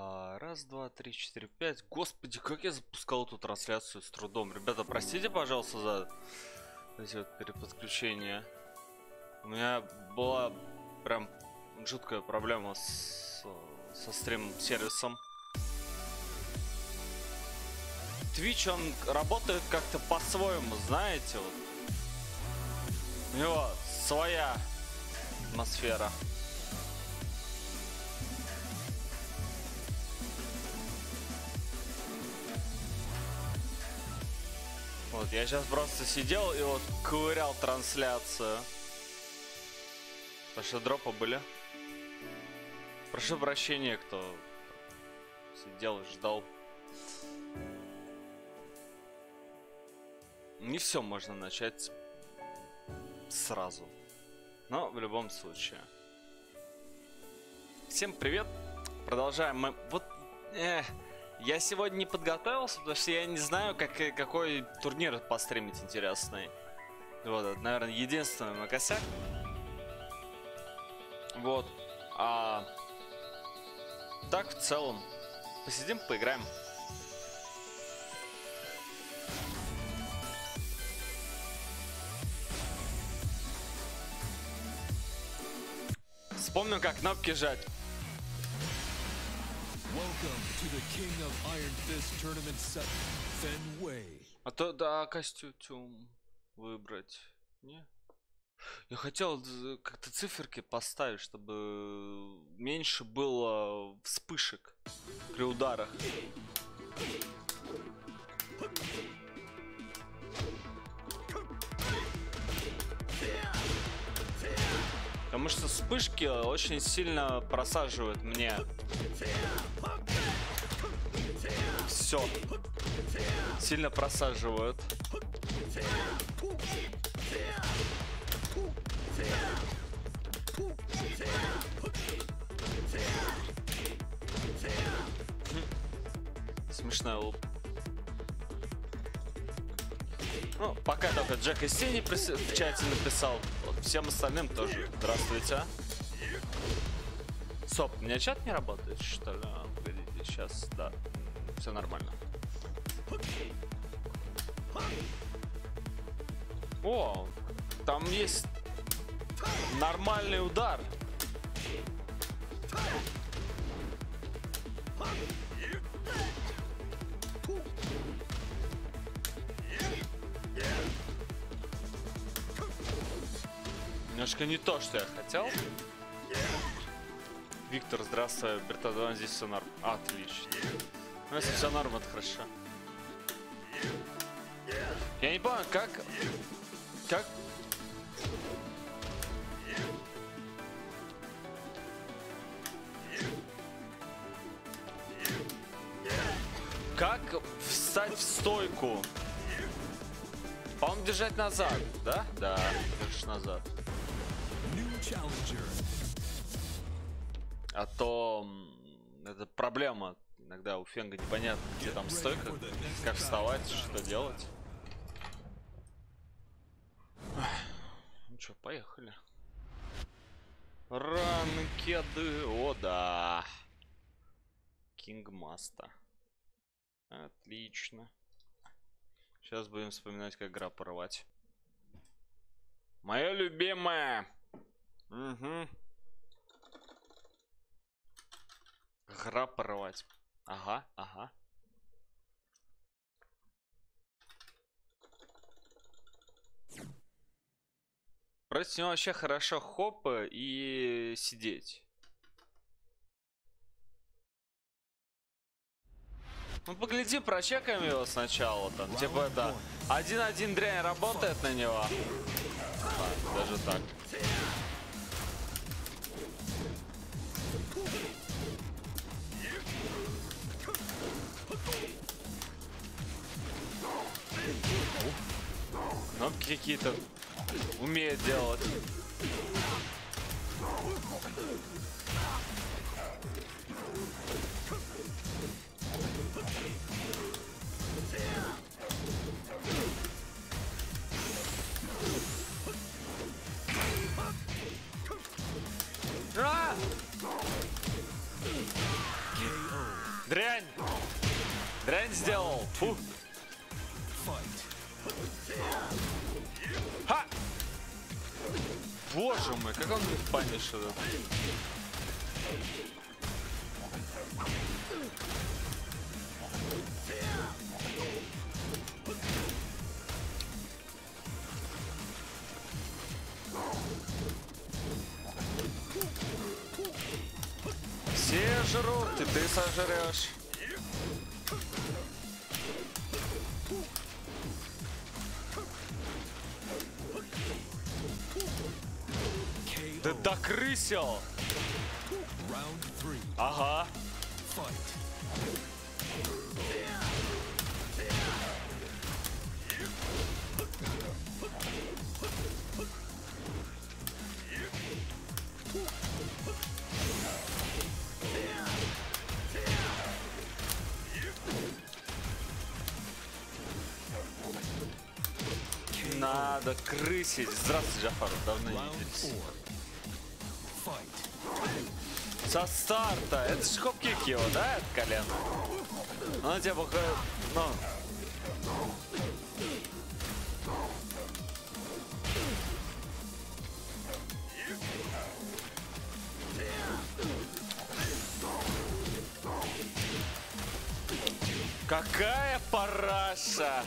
А, раз, два, три, четыре, пять. Господи, как я запускал эту трансляцию с трудом. Ребята, простите, пожалуйста, за эти вот переподключения. У меня была прям жуткая проблема с, со стрим-сервисом. Twitch, он работает как-то по-своему, знаете, вот. У него своя атмосфера. Вот, я сейчас просто сидел и вот ковырял трансляцию. Потому что дропы были. Прошу прощения, кто сидел и ждал. Не все можно начать сразу. Но в любом случае. Всем привет. Продолжаем мы. Вот. Эх, я сегодня не подготовился, потому что я не знаю, как, какой турнир постримить интересный. Вот, это, наверное, единственный мой косяк. Вот. А так, в целом, посидим, поиграем. Вспомним, как кнопки жать. Welcome to the King of Iron Fist Tournament 7, Fenway. А то, да, костюм выбрать. Не? Я хотел как-то циферки поставить, чтобы меньше было вспышек при ударах. Потому что вспышки очень сильно просаживают мне. Все. Сильно просаживают. Смешной луп. Ну, пока только Джек тени прис- в чате написал. Вот всем остальным тоже. Здравствуйте. Соп, у меня чат не работает, что ли? А, Погодите, сейчас, да. Все нормально. О, там есть нормальный удар. Немножко не то, что я хотел. Виктор, здравствуй. Бертадон, здесь все норм. Отлично. Ну, если все норм, это хорошо. Я не понял, как... Как... Как встать в стойку? По-моему, держать назад, да? Да, держишь назад. А то это проблема. Иногда у Фенга непонятно, где там стойка, как вставать, что делать. Ну что, поехали. Ранкеды, о да. Кинг Маста. Отлично. Сейчас будем вспоминать, как игра порвать. Моя любимая. Угу. Гра порвать. Ага, ага. Против него вообще хорошо хоп и сидеть. Ну погляди, прочекаем его сначала там. Типа это. Один-один дрянь работает на него. А, даже так. Кнопки какие-то умеет делать. А! Дрянь сделал. Фу. Боже мой, как он мне панишит. Все жрут, и ты сожрешь. KO. докрысил! Ага. Надо крысить. Здравствуй, Джафар, давно не виделись. Со старта. Это же хоп-кик его, да, это колено? Он тебя пока... Ну... Какая параша!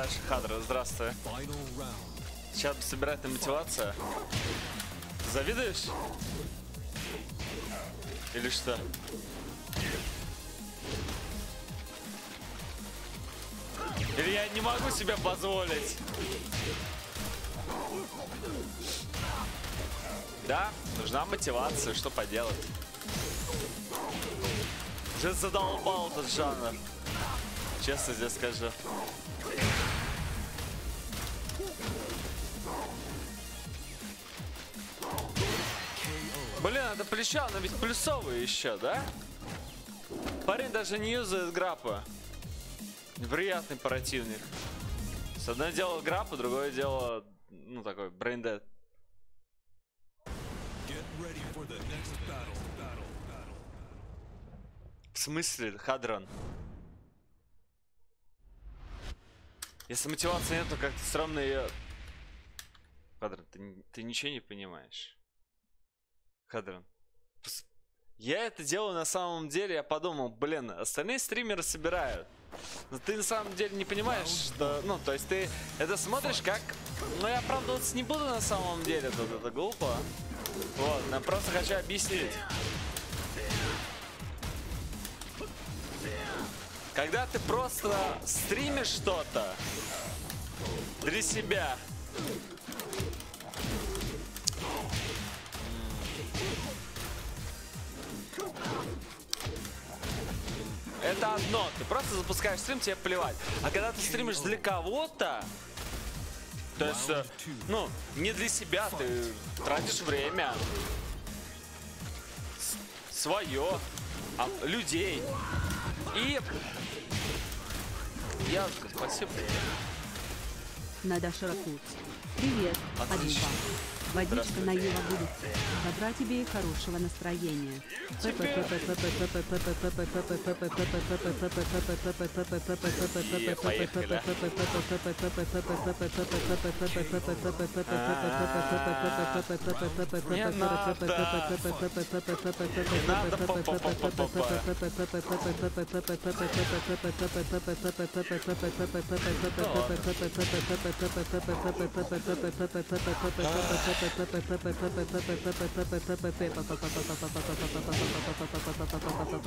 Такая параша. Хадра, здравствуй. Сейчас собирать на мотивация. Завидуешь? Или что? Или я не могу себе позволить? Да, нужна мотивация, что поделать. Уже задолбал этот жанр. Честно тебе скажу. Плеча, но ведь плюсовый еще, да? Парень даже не юзает граппа. Неприятный противник. С одной дело граппа, другое дело, ну такой, брейндед. В смысле, Хадрон? Если мотивации нет, то как-то странно ее... Хадрон, ты, ты ничего не понимаешь. Хадрон. Я это делаю на самом деле, я подумал, блин, остальные стримеры собирают. Но ты на самом деле не понимаешь, что... Ну, то есть ты это смотришь как... Ну, я оправдываться не буду на самом деле, тут это глупо. Вот, я просто хочу объяснить. Когда ты просто стримишь что-то для себя. Это одно, ты просто запускаешь стрим, тебе плевать. А когда ты стримишь для кого-то, то есть, э, ну, не для себя, ты тратишь время, свое, а, людей. И... Янка, спасибо. Нада Шаракут. Привет, Отлично. Адюба. Водичка Здравствуйте. на Ева будет. Добра тебе и хорошего настроения. И поехали.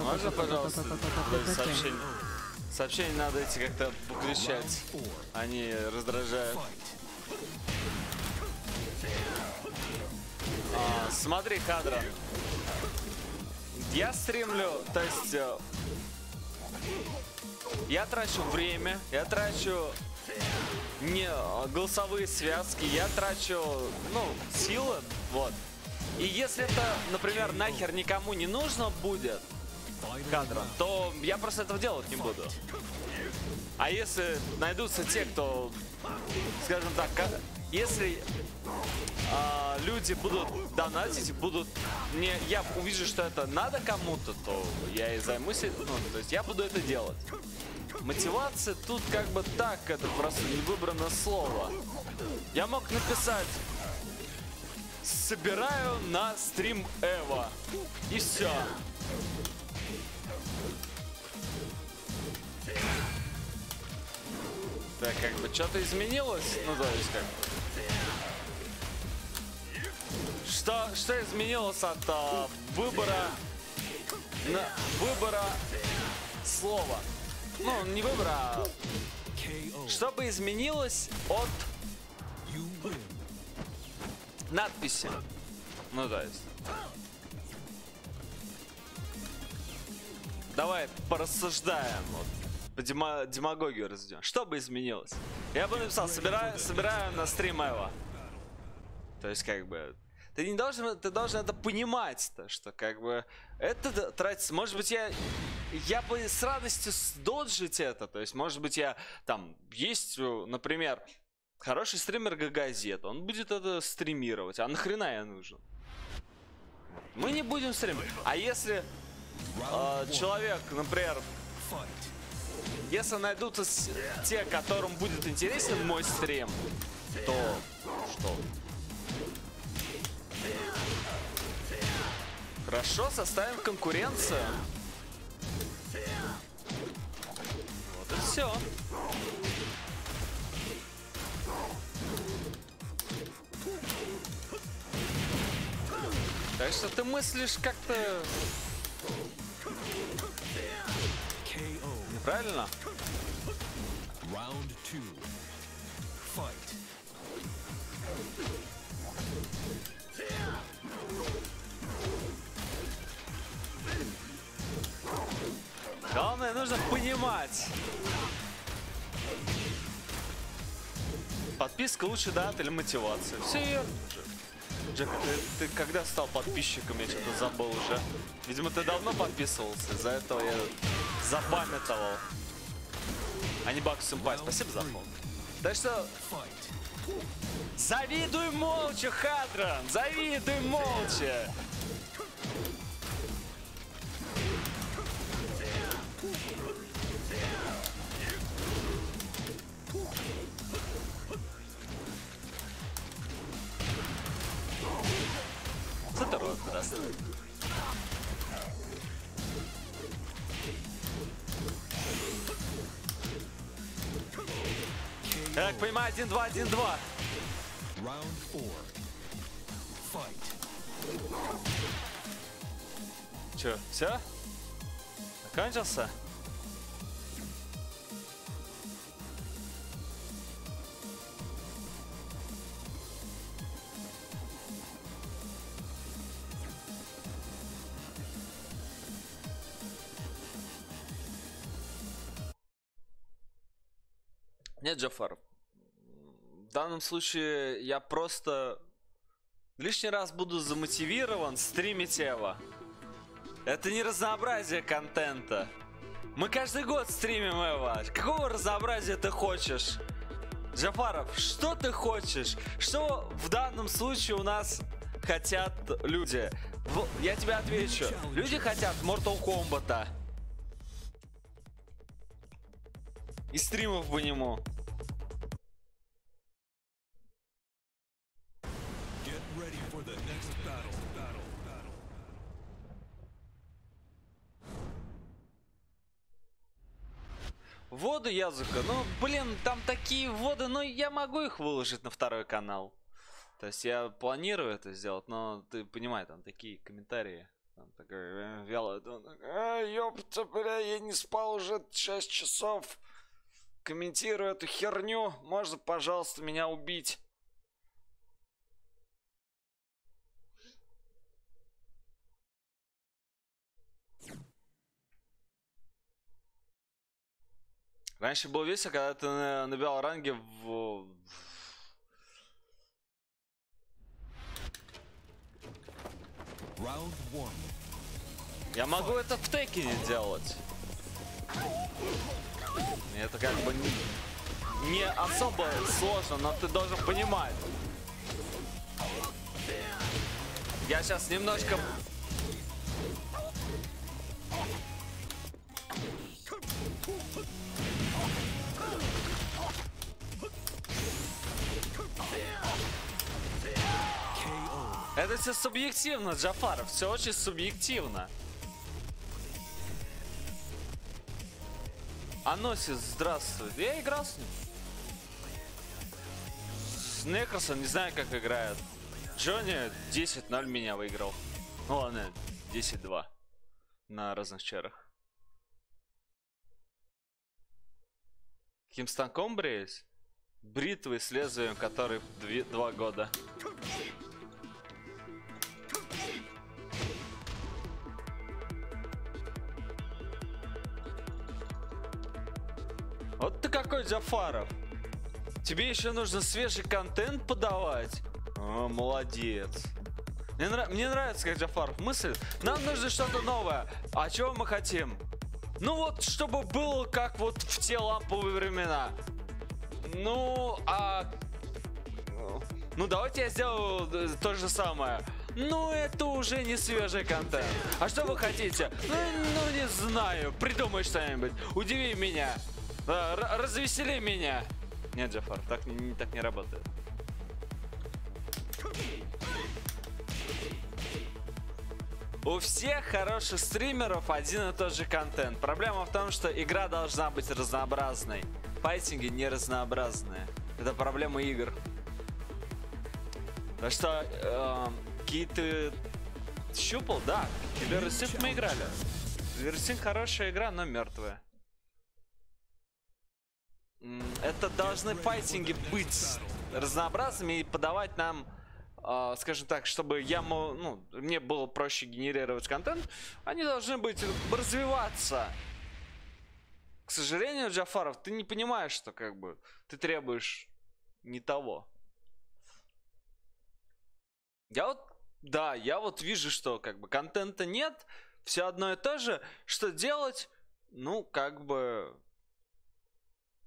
Можно, пожалуйста, без сообщений? Сообщения надо эти как-то выключать. Они раздражают. А, смотри, Хадран. Я стримлю, то есть... э, Я трачу время, я трачу не голосовые связки, я трачу, ну, силы, вот. И если это, например, нахер никому не нужно будет кадром, то я просто этого делать не буду. А если найдутся те, кто, скажем так, если а, люди будут донатить, будут не, я увижу, что это надо кому-то, то я и займусь, ну, то есть я буду это делать. Мотивация тут как бы так, это просто не выбрано слово. Я мог написать собираю на стрим Эва. И все. Так, как бы что-то изменилось? Ну, то есть как... Что, что изменилось от а, выбора на выбора слова? Ну, не выбора, а что бы изменилось от надписи? Ну, то есть. Давай порассуждаем. Вот. По дема- демагогию разведем. Что бы изменилось? Я бы написал, собираю, собираю на стрим Эва. То есть, как бы, ты не должен, ты должен это понимать, то, что, как бы, это тратится. Может быть, я, я бы с радостью сдоджить это. То есть, может быть, я, там, есть, э, например, хороший стример Гагазет, он будет это стримировать. А нахрена я нужен? Мы не будем стримить. А если э, человек, например. Если найдутся те, которым будет интересен мой стрим, то что? Хорошо, составим конкуренцию. Вот и все. Так что ты мыслишь как-то KO. неправильно? Round two. Fight. Главное, нужно понимать. Подписка лучше дат или мотивация. Все верно. Джек. Джек, ты, ты когда стал подписчиком, я что-то забыл уже. Видимо, ты давно подписывался, из-за этого я запамятовал. А не Бак Сэмпай, спасибо за фон. Так что, завидуй молча, Хадран! Завидуй молча! Здорово, здравствуй. Так, понимаю, 1-2, 1-2. Round four. Fight. Че, все? Закончился? Нет, Джафар. В данном случае я просто лишний раз буду замотивирован стримить Эва. Это не разнообразие контента. Мы каждый год стримим Эва. Какого разнообразия ты хочешь? Джафаров, что ты хочешь? Что в данном случае у нас хотят люди? Я тебе отвечу. Люди хотят Mortal Kombat. И стримов по нему. Воды Языка, ну, блин, там такие воды, но я могу их выложить на второй канал. То есть я планирую это сделать, но ты понимаешь, там такие комментарии. Там такой э, вялый, он такой, «А, ёпта, бля, я не спал уже 6 часов. Комментирую эту херню, можно, пожалуйста, меня убить. Раньше было весело, когда ты на- набирал ранги в... Я могу это в Текине делать. Это как бы не, не особо сложно, но ты должен понимать. Я сейчас немножко... Это все субъективно, Джафаров, все очень субъективно. Аносис, здравствуй. Я играл с ним. С Некросом не знаю, как играет. Джонни 10-0 меня выиграл. Ну ладно, 10-2 на разных чарах. Каким станком? Бритвы с лезвием, который две, два года. Вот ты какой Джафаров. Тебе еще нужно свежий контент подавать. О, молодец. Мне, нрав... Мне нравится, как Джафаров мыслит. Нам нужно что-то новое. А чего мы хотим? Ну вот, чтобы было как вот в те ламповые времена. Ну, а... Ну, давайте я сделаю э, то же самое. Ну, это уже не свежий контент. А что вы хотите? Ну, ну не знаю. Придумай что-нибудь. Удиви меня. Да, р- развесели меня. Нет, Джафар, так не- так не работает. У всех хороших стримеров один и тот же контент. Проблема в том, что игра должна быть разнообразной. Файтинги не разнообразные. Это проблема игр. Так что, эм, какие-то щупал, да. Instinct мы играли. Instinct хорошая игра, но мертвая. Это должны файтинги быть разнообразными и подавать нам, а, скажем так, чтобы я, ну, мне было проще генерировать контент, они должны быть развиваться. Сожалению, Джафаров, ты не понимаешь, что как бы ты требуешь не того. Я вот, да, я вот вижу, что как бы контента нет, все одно и то же. Что делать? Ну, как бы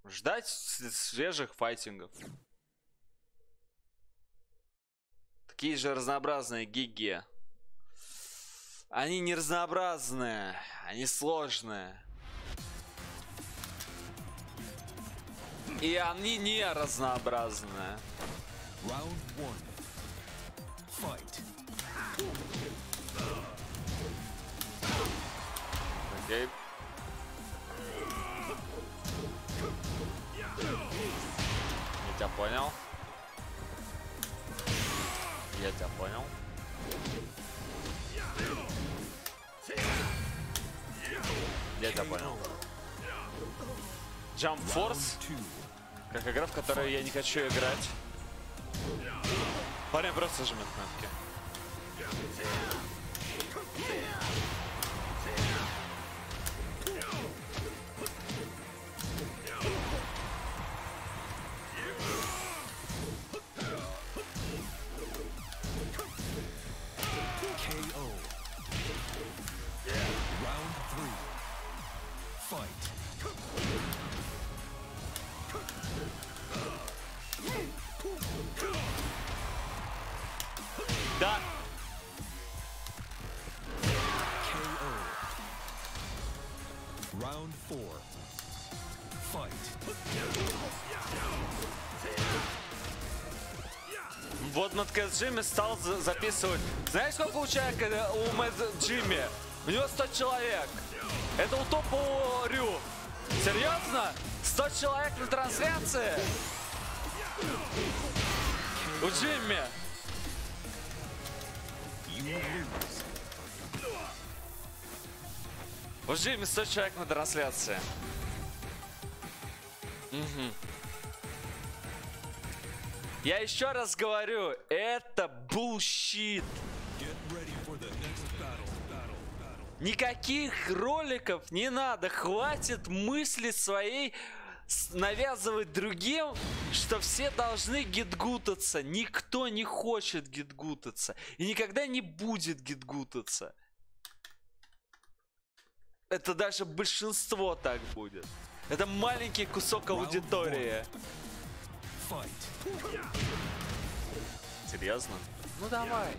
ждать свежих файтингов. Такие же разнообразные гиги. Они не разнообразные, они сложные. И они не разнообразные. Окей. Я тебя понял. Я тебя понял. Я тебя понял. Jump Force. Как игра, в которую я не хочу играть. Парень просто жмет кнопки. Джимми стал за- записывать. Знаешь, сколько у э, у Мэтт Джимми? У него 100 человек. Это у топа Рю. Серьезно? 100 человек на трансляции? У Джимми. У Джимми 100 человек на трансляции. Мгм. Я еще раз говорю, это bullshit. Никаких роликов не надо. Хватит мысли своей навязывать другим, что все должны гитгутаться. Никто не хочет гитгутаться. И никогда не будет гитгутаться. Это даже большинство так будет. Это маленький кусок аудитории. Fight. Серьезно? Ну давай.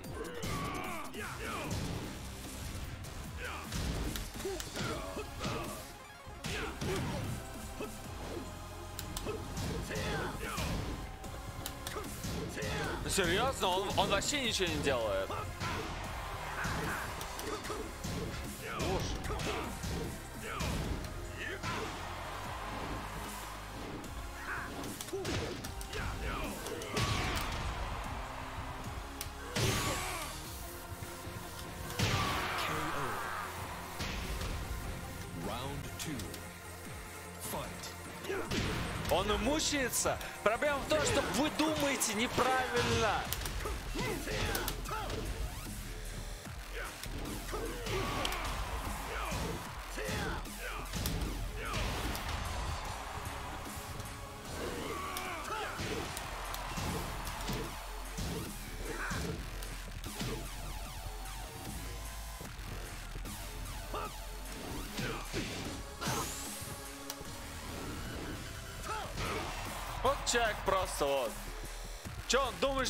Серьезно? Он, он вообще ничего не делает. Боже. Он мучается. Проблема в том, что вы думаете неправильно.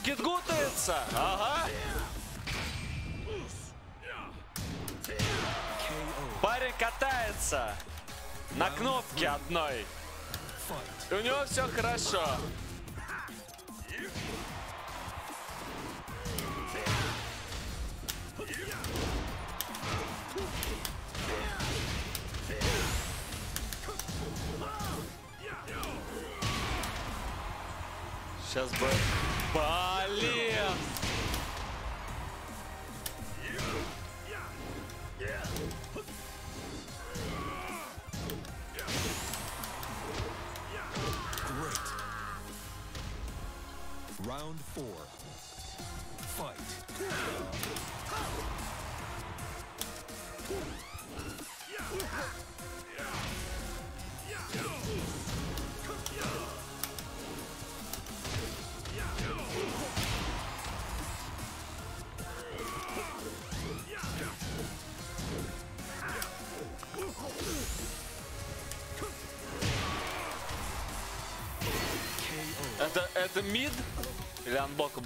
Он думаешь, гитгутается? Ага. Парень катается на кнопке одной. И у него все хорошо. Сейчас бы... Блин!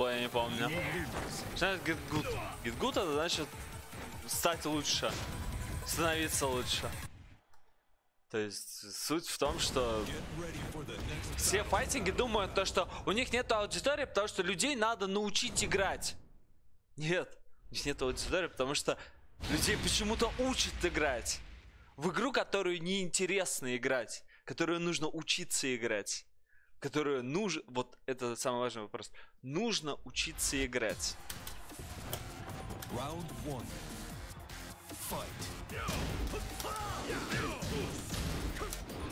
Был, я не помню. Значит get good? Get good это значит стать лучше. Становиться лучше. То есть суть в том, что все файтинги думают то, что у них нет аудитории, потому что людей надо научить играть. Нет, у них нет аудитории, потому что людей почему-то учат играть. В игру, которую неинтересно играть, которую нужно учиться играть. Которую нужно... Вот это самый важный вопрос. Нужно учиться играть. One. Fight.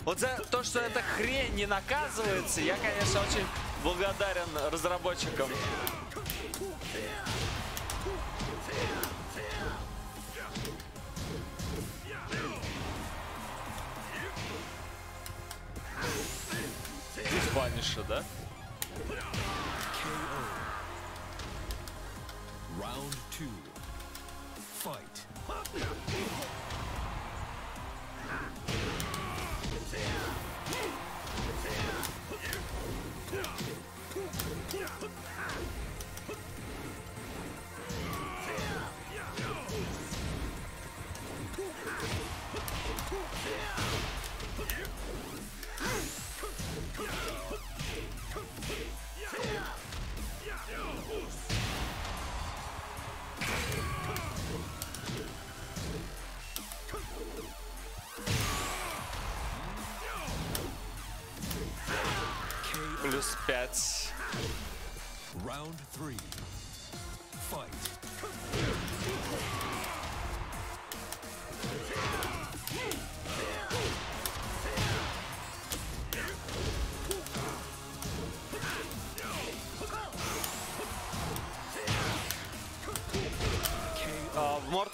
Вот за то, что эта хрень не наказывается, я, конечно, очень благодарен разработчикам. Из Баниша, да? KO. Round two. Fight.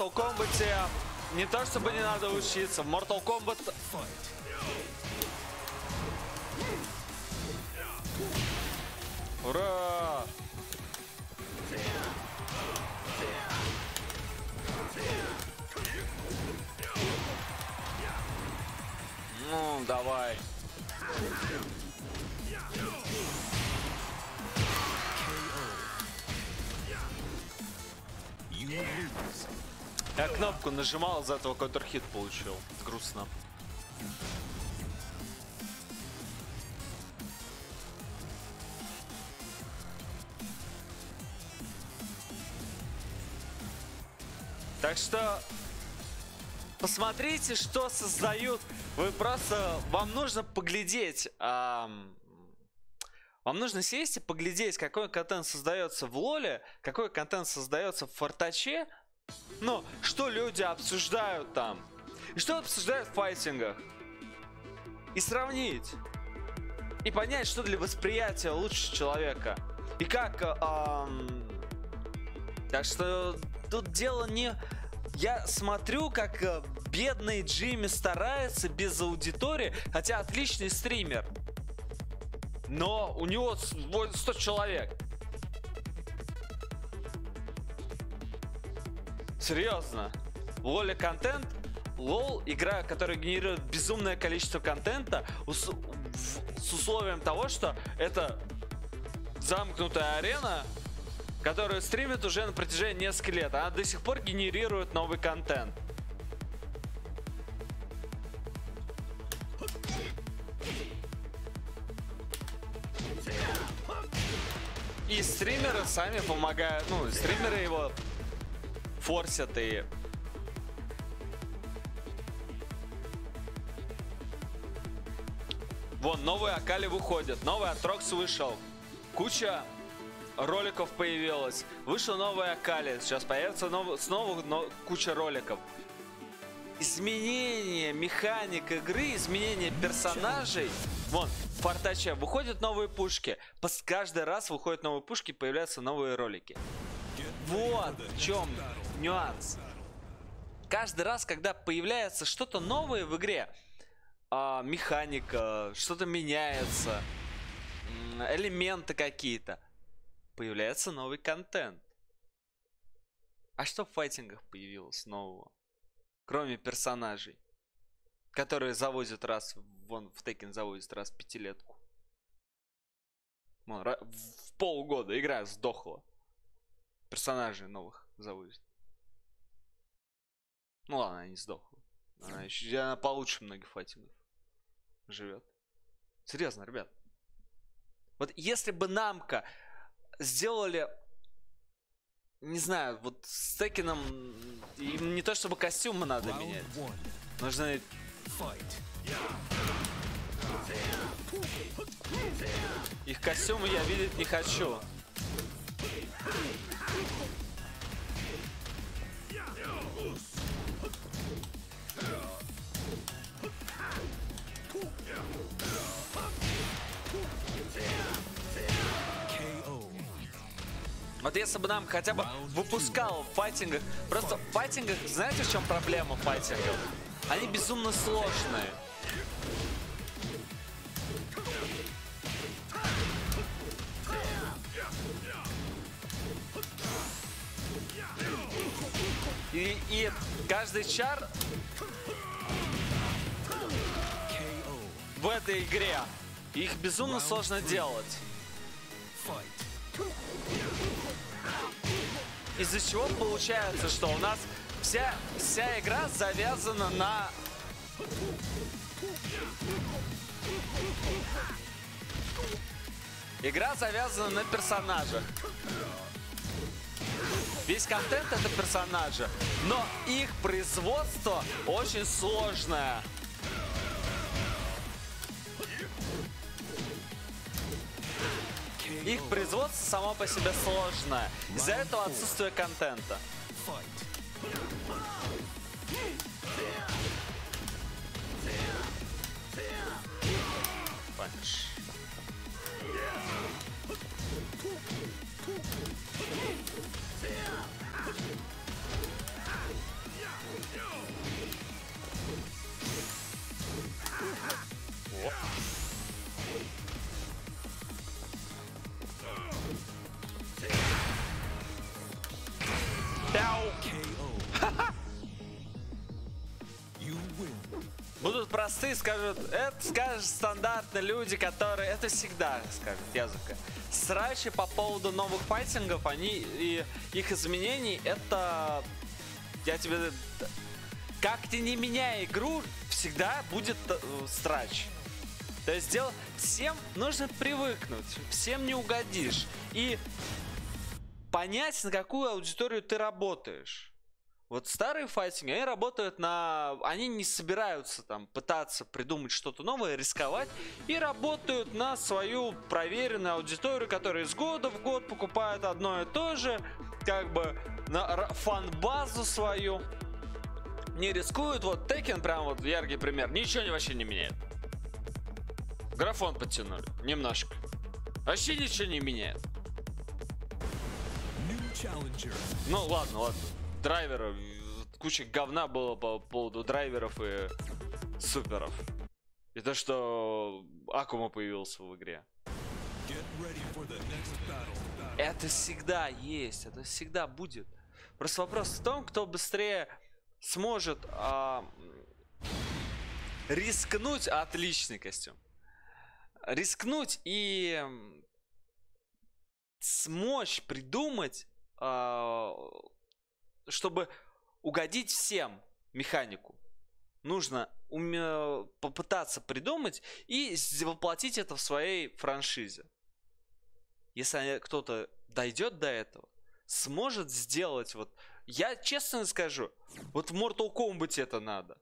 Mortal Kombat не то чтобы не надо учиться, в Mortal Kombat. Ура! Ну, давай. Я кнопку нажимал, из-за этого контрхит получил. Грустно. Так что посмотрите, что создают. Вы просто вам нужно поглядеть. ам, вам нужно сесть и поглядеть, какой контент создается в Лоле, какой контент создается в Фортаче, ну, что люди обсуждают там, и что обсуждают в файтингах, и сравнить, и понять, что для восприятия лучше человека, и как... э, ам, Так что тут дело не... Я смотрю, как э, бедный Джимми старается без аудитории, хотя отличный стример. Но у него с- вот 100 человек. Серьезно. В Лоле контент, Лол игра, которая генерирует безумное количество контента в- с условием того, что это замкнутая арена, которую стримит уже на протяжении нескольких лет. Она до сих пор генерирует новый контент. И стримеры сами помогают, ну, стримеры его форсят и... Вон, новые Акали выходят, новый Атрокс вышел. Куча роликов появилась. Вышел новый Акали, сейчас появится нов... снова но... куча роликов. Изменение механик игры, изменение персонажей. Вон, в Фортаче выходят новые пушки. Каждый раз выходят новые пушки, появляются новые ролики. Вот в чем нюанс. Каждый раз, когда появляется что-то новое в игре, а, механика, что-то меняется, м, элементы какие-то, появляется новый контент. А что в файтингах появилось нового? Кроме персонажей, которые завозят раз, вон в Теkken завозят раз пятилетку. Вон, в полгода игра сдохла. Персонажей новых завозят. Ну ладно, она не сдохла. Она, еще, она получше многих файтингов живет. Серьезно, ребят. Вот если бы Намка сделали, не знаю, вот с Текином, им не то чтобы костюмы надо менять. Нужно их костюмы я видеть не хочу. Вот если бы нам хотя бы выпускал в файтингах. Просто в файтингах, знаете, в чем проблема файтингов? Они безумно сложные. И, и каждый чар в этой игре их безумно сложно делать. Из-за чего получается, что у нас вся, вся игра завязана на... Игра завязана на персонажах. Весь контент это персонажи, но их производство очень сложное. Их производство само по себе сложное. Из-за этого отсутствие контента. Fight. Паниш. Скажут, это скажут стандартно люди, которые, это всегда, скажет Языка. Срачи по поводу новых файтингов, они и их изменений, это, я тебе, как ты не меняй игру, всегда будет э, срач. То есть дел... всем нужно привыкнуть, всем не угодишь. И понять, на какую аудиторию ты работаешь. Вот старые файтинги, они работают на... Они не собираются там пытаться придумать что-то новое, рисковать. И работают на свою проверенную аудиторию, которая из года в год покупает одно и то же. Как бы на фан-базу свою. Не рискуют. Вот Tekken прям вот яркий пример. Ничего не вообще не меняет. Графон подтянули. Немножко. Вообще ничего не меняет. Ну ладно, ладно. Драйверов. Куча говна было по поводу драйверов и суперов. И то, что Акума появился в игре. Это всегда есть, это всегда будет. Просто вопрос в том, кто быстрее сможет а, рискнуть отличный костюм. Рискнуть и смочь придумать, а, чтобы угодить всем механику. Нужно уме- попытаться придумать и воплотить это в своей франшизе если кто-то дойдет до этого, сможет сделать вот... Я честно скажу, вот в Mortal Kombat это надо.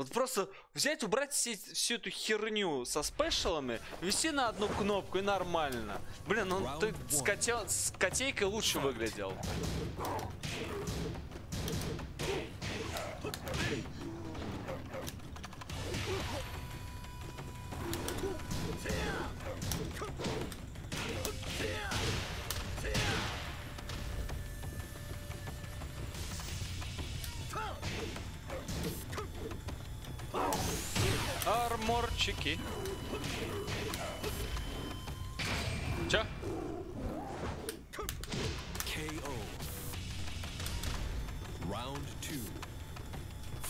Вот просто взять, убрать все- всю эту херню со спешалами, вести на одну кнопку и нормально. Блин, ну ты с, коте- с котейкой лучше выглядел. Арморчики. Чё? Round two.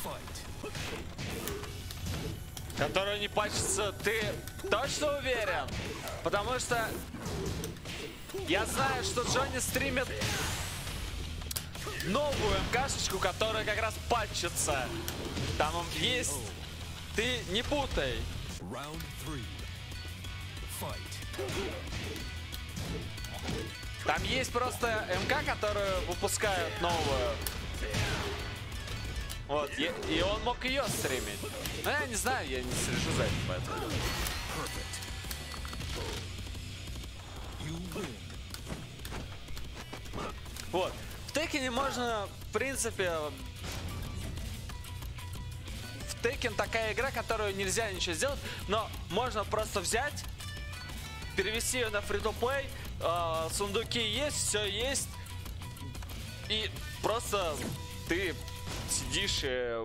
Fight. Которая не пачется, ты точно уверен? Потому что я знаю, что Джонни стримит новую МКшечку, которая как раз патчится. Там есть... Ты не путай. Round three. Fight. Там есть просто МК, которую выпускают новую. Вот, и, и он мог ее стримить. Но я не знаю, я не слежу за этим, поэтому. Вот. В Текене можно, в принципе... Текен такая игра, которую нельзя ничего сделать, но можно просто взять, перевести ее на фри плей сундуки есть, все есть, и просто ты сидишь и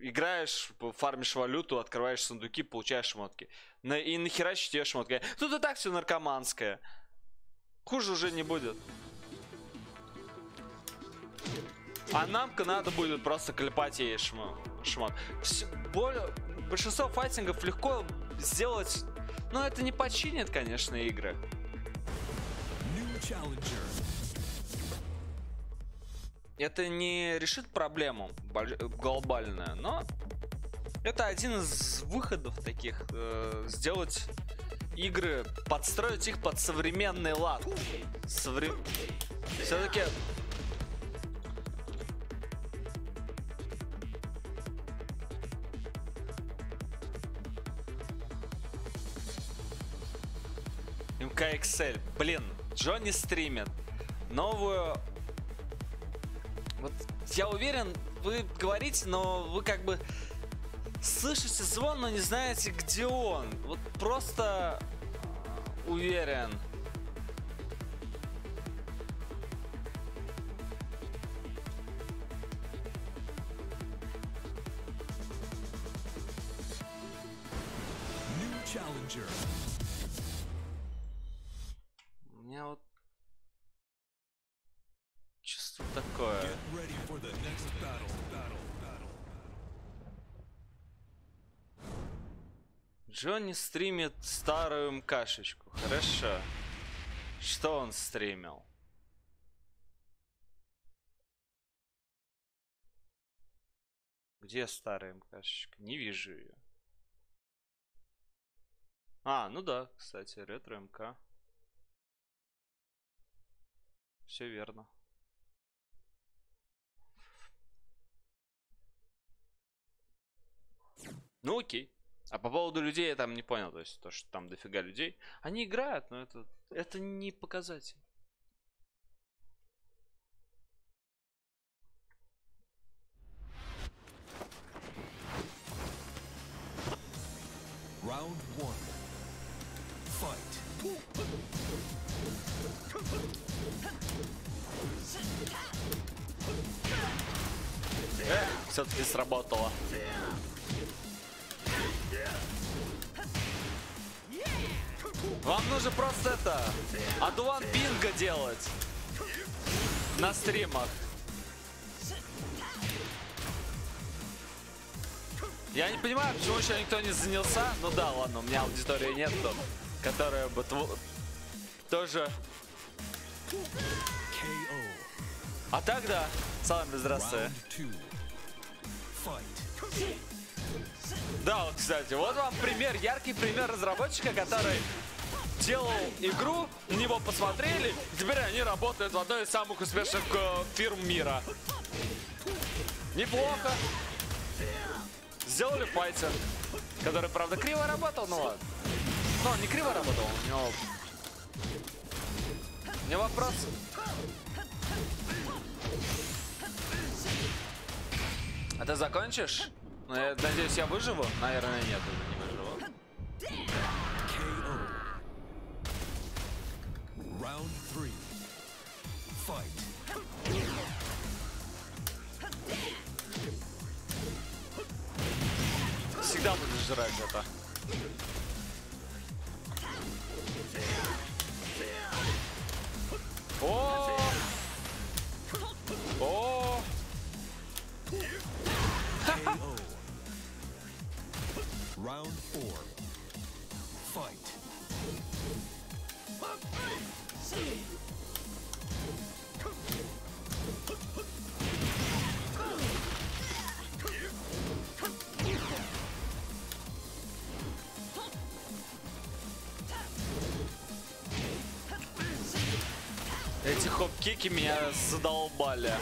играешь, фармишь валюту, открываешь сундуки, получаешь шмотки. На- И нахерачишь тебе шмотки. Тут и так все наркоманское. Хуже уже не будет. А нам-ка надо будет просто клепать ей шмо- шмот. Более- большинство файтингов легко сделать... Но это не починит, конечно, игры. Это не решит проблему глобальную, но это один из выходов таких. э, сделать игры, подстроить их под современный лад. Совре... Все-таки МКХЛ. Блин, Джонни стримит новую... Вот я уверен, вы говорите, но вы как бы слышите звон, но не знаете, где он. Вот просто уверен. Джонни стримит старую МКшечку. Хорошо. Что он стримил? Где старая МКшечка? Не вижу ее. А, ну да, кстати, ретро МК. Все верно. Ну окей. А по поводу людей я там не понял, то есть то, что там дофига людей. Они играют, но это, это не показатель. Round one. Fight. Э, все-таки сработало. Вам нужно просто это, адуан бинго делать на стримах. Я не понимаю, почему еще никто не занялся. Ну да, ладно, у меня аудитории нет, то, которая бы тоже... А так да, салам здравствуй. Да, вот, кстати, вот вам пример, яркий пример разработчика, который делал игру, на него посмотрели, и теперь они работают в одной из самых успешных э, фирм мира. Неплохо. Сделали файтер, который, правда, криво работал, но ладно. Ну, он не криво работал, у него... Не вопрос. А ты закончишь? Ну, я надеюсь, я выживу? Наверное, нет, уже не выживу. Round three. Fight. Всегда будешь жрать это. О! Round four. Fight. Эти хоп-кики меня задолбали.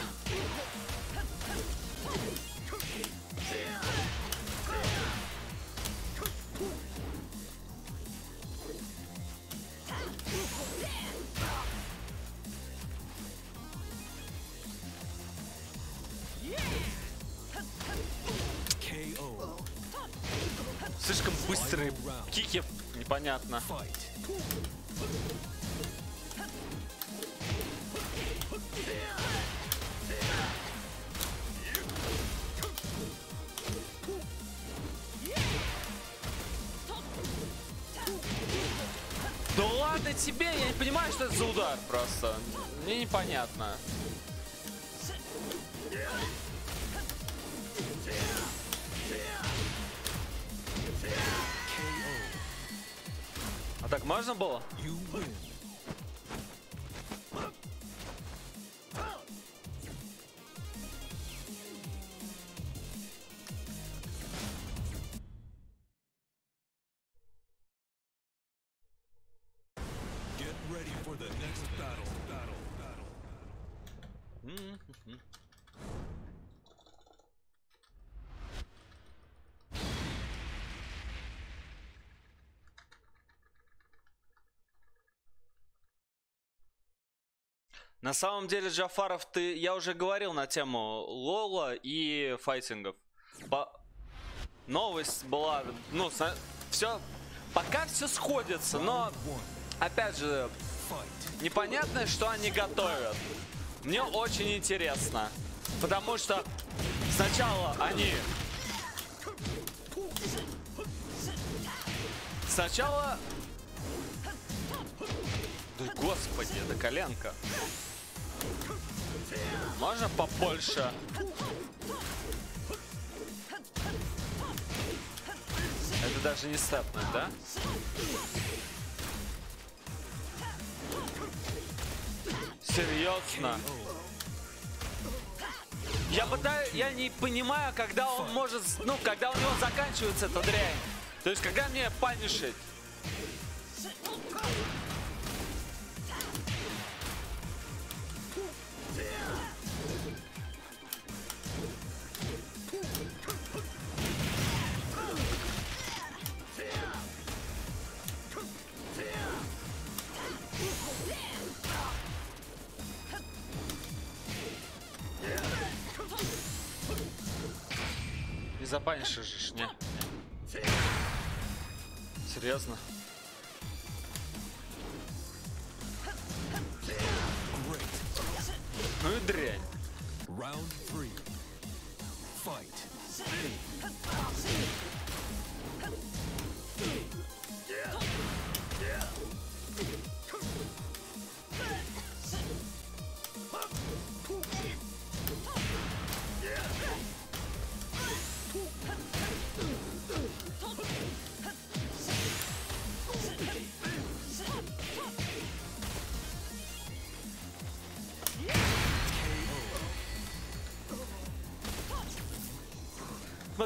Непонятно. Fight. Да ладно тебе, я не понимаю, что это за удар просто. Мне непонятно. На самом деле, Джафаров, ты, я уже говорил на тему Лола и файтингов. По- Новость была, ну, все, пока все сходится, но, опять же, непонятно, что они готовят. Мне очень интересно. Потому что сначала они... Сначала... Да господи, это коленка. Можно побольше? Это даже не степнуть, да? Серьезно? Я пытаюсь, я не понимаю, когда он может, ну, когда у него заканчивается эта дрянь. То есть, когда мне панишить?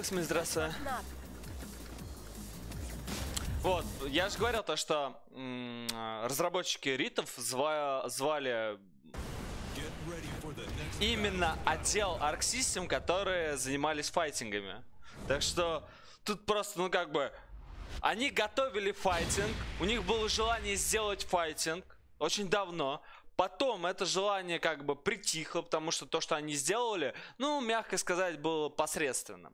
Максим, здравствуй. Вот, я же говорил то, что разработчики ритов зва- звали именно отдел Arc System, которые занимались файтингами. Так что тут просто, ну как бы, они готовили файтинг, у них было желание сделать файтинг очень давно. Потом это желание как бы притихло, потому что то, что они сделали, ну, мягко сказать, было посредственным.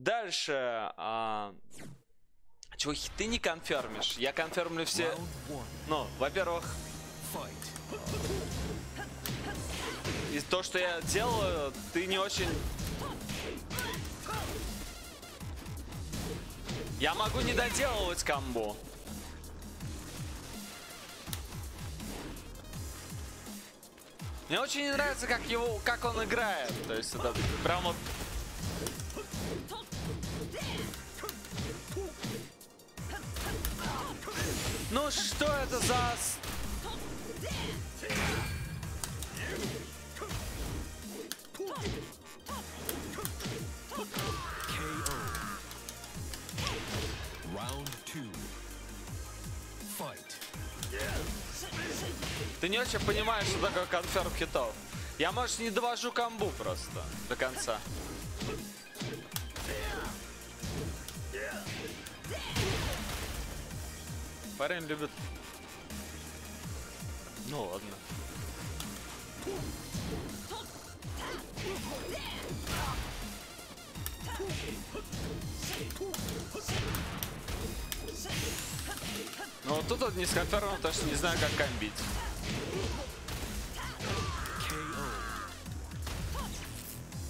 Дальше... а, Чего ты не конфермишь? Я конфермлю все... Ну, во-первых. И то, что я делаю, ты не очень... Я могу не доделывать комбо. Мне очень не нравится, как его, как он играет. То есть это прям вот... Ну что это за... Ты не очень понимаешь, что такое конферм хитов. Я, может, не довожу комбу просто до конца. парень любит. Ну ладно. Ну вот тут вот не сконфермил, потому что не знаю, как комбить.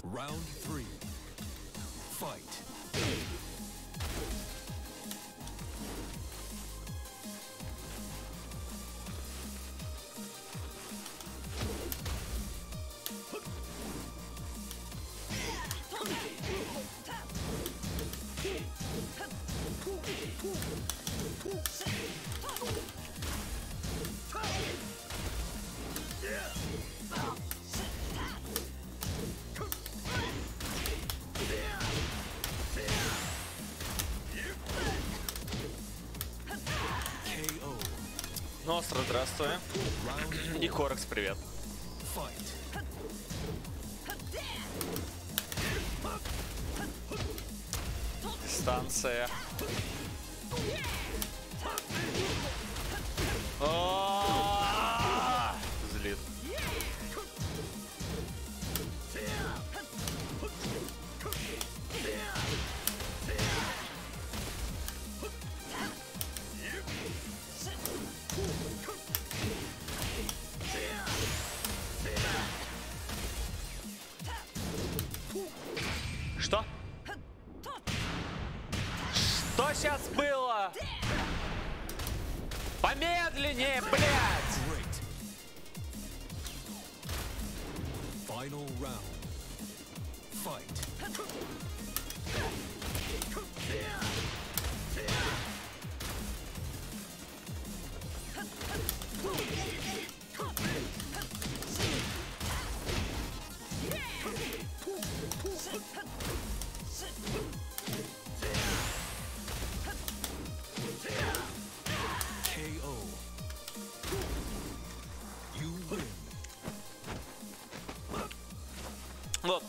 Раунд 3. Привет.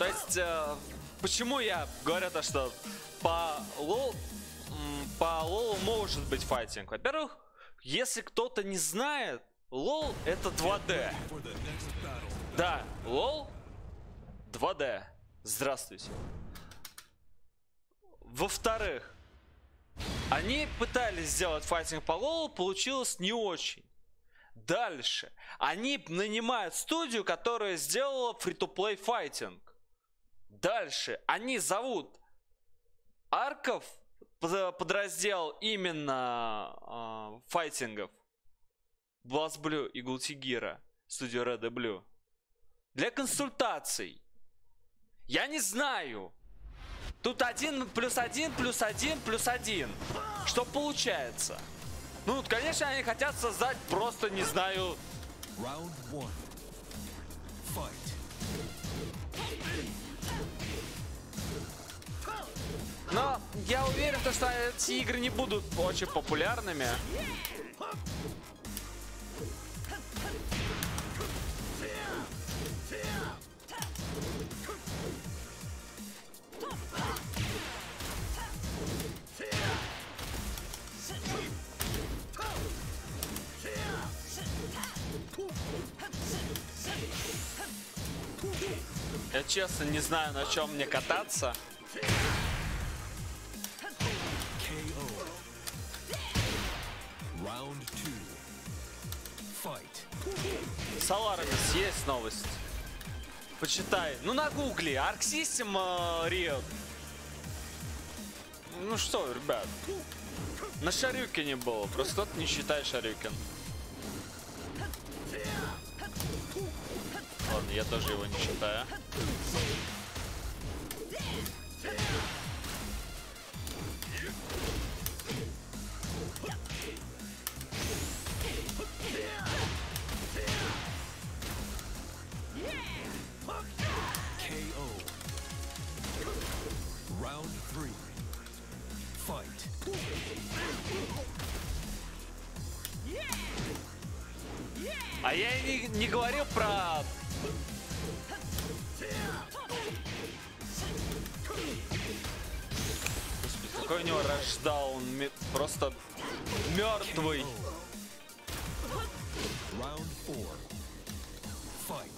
То есть, э, почему я говорю то, что по лол, по лолу может быть файтинг? Во-первых, если кто-то не знает, лол это 2D. For the next battle. Да, лол 2D. Здравствуйте. Во-вторых, они пытались сделать файтинг по лолу, получилось не очень. Дальше. Они нанимают студию, которая сделала free-to-play файтинг. Дальше. Они зовут Арков, под- подраздел именно а, файтингов. Blast Blue и Gear, студию Red Blue. Для консультаций. Я не знаю. Тут один плюс один плюс один плюс один. Что получается? Ну, конечно, они хотят создать просто, не знаю, Round one. Fight. Но я уверен, то, что эти игры не будут очень популярными. Я честно не знаю, на чем мне кататься. Fight. Соларамис, есть новость. Почитай. Ну, на гугле. System э, Riot. Ну что, ребят. На Шарюкине было. Просто тот не считает Шарюкин. Ладно, я тоже его не считаю. А я и не, не говорил про... Господи, какой у него рашдаун. Просто мертвый. Round four. Fight.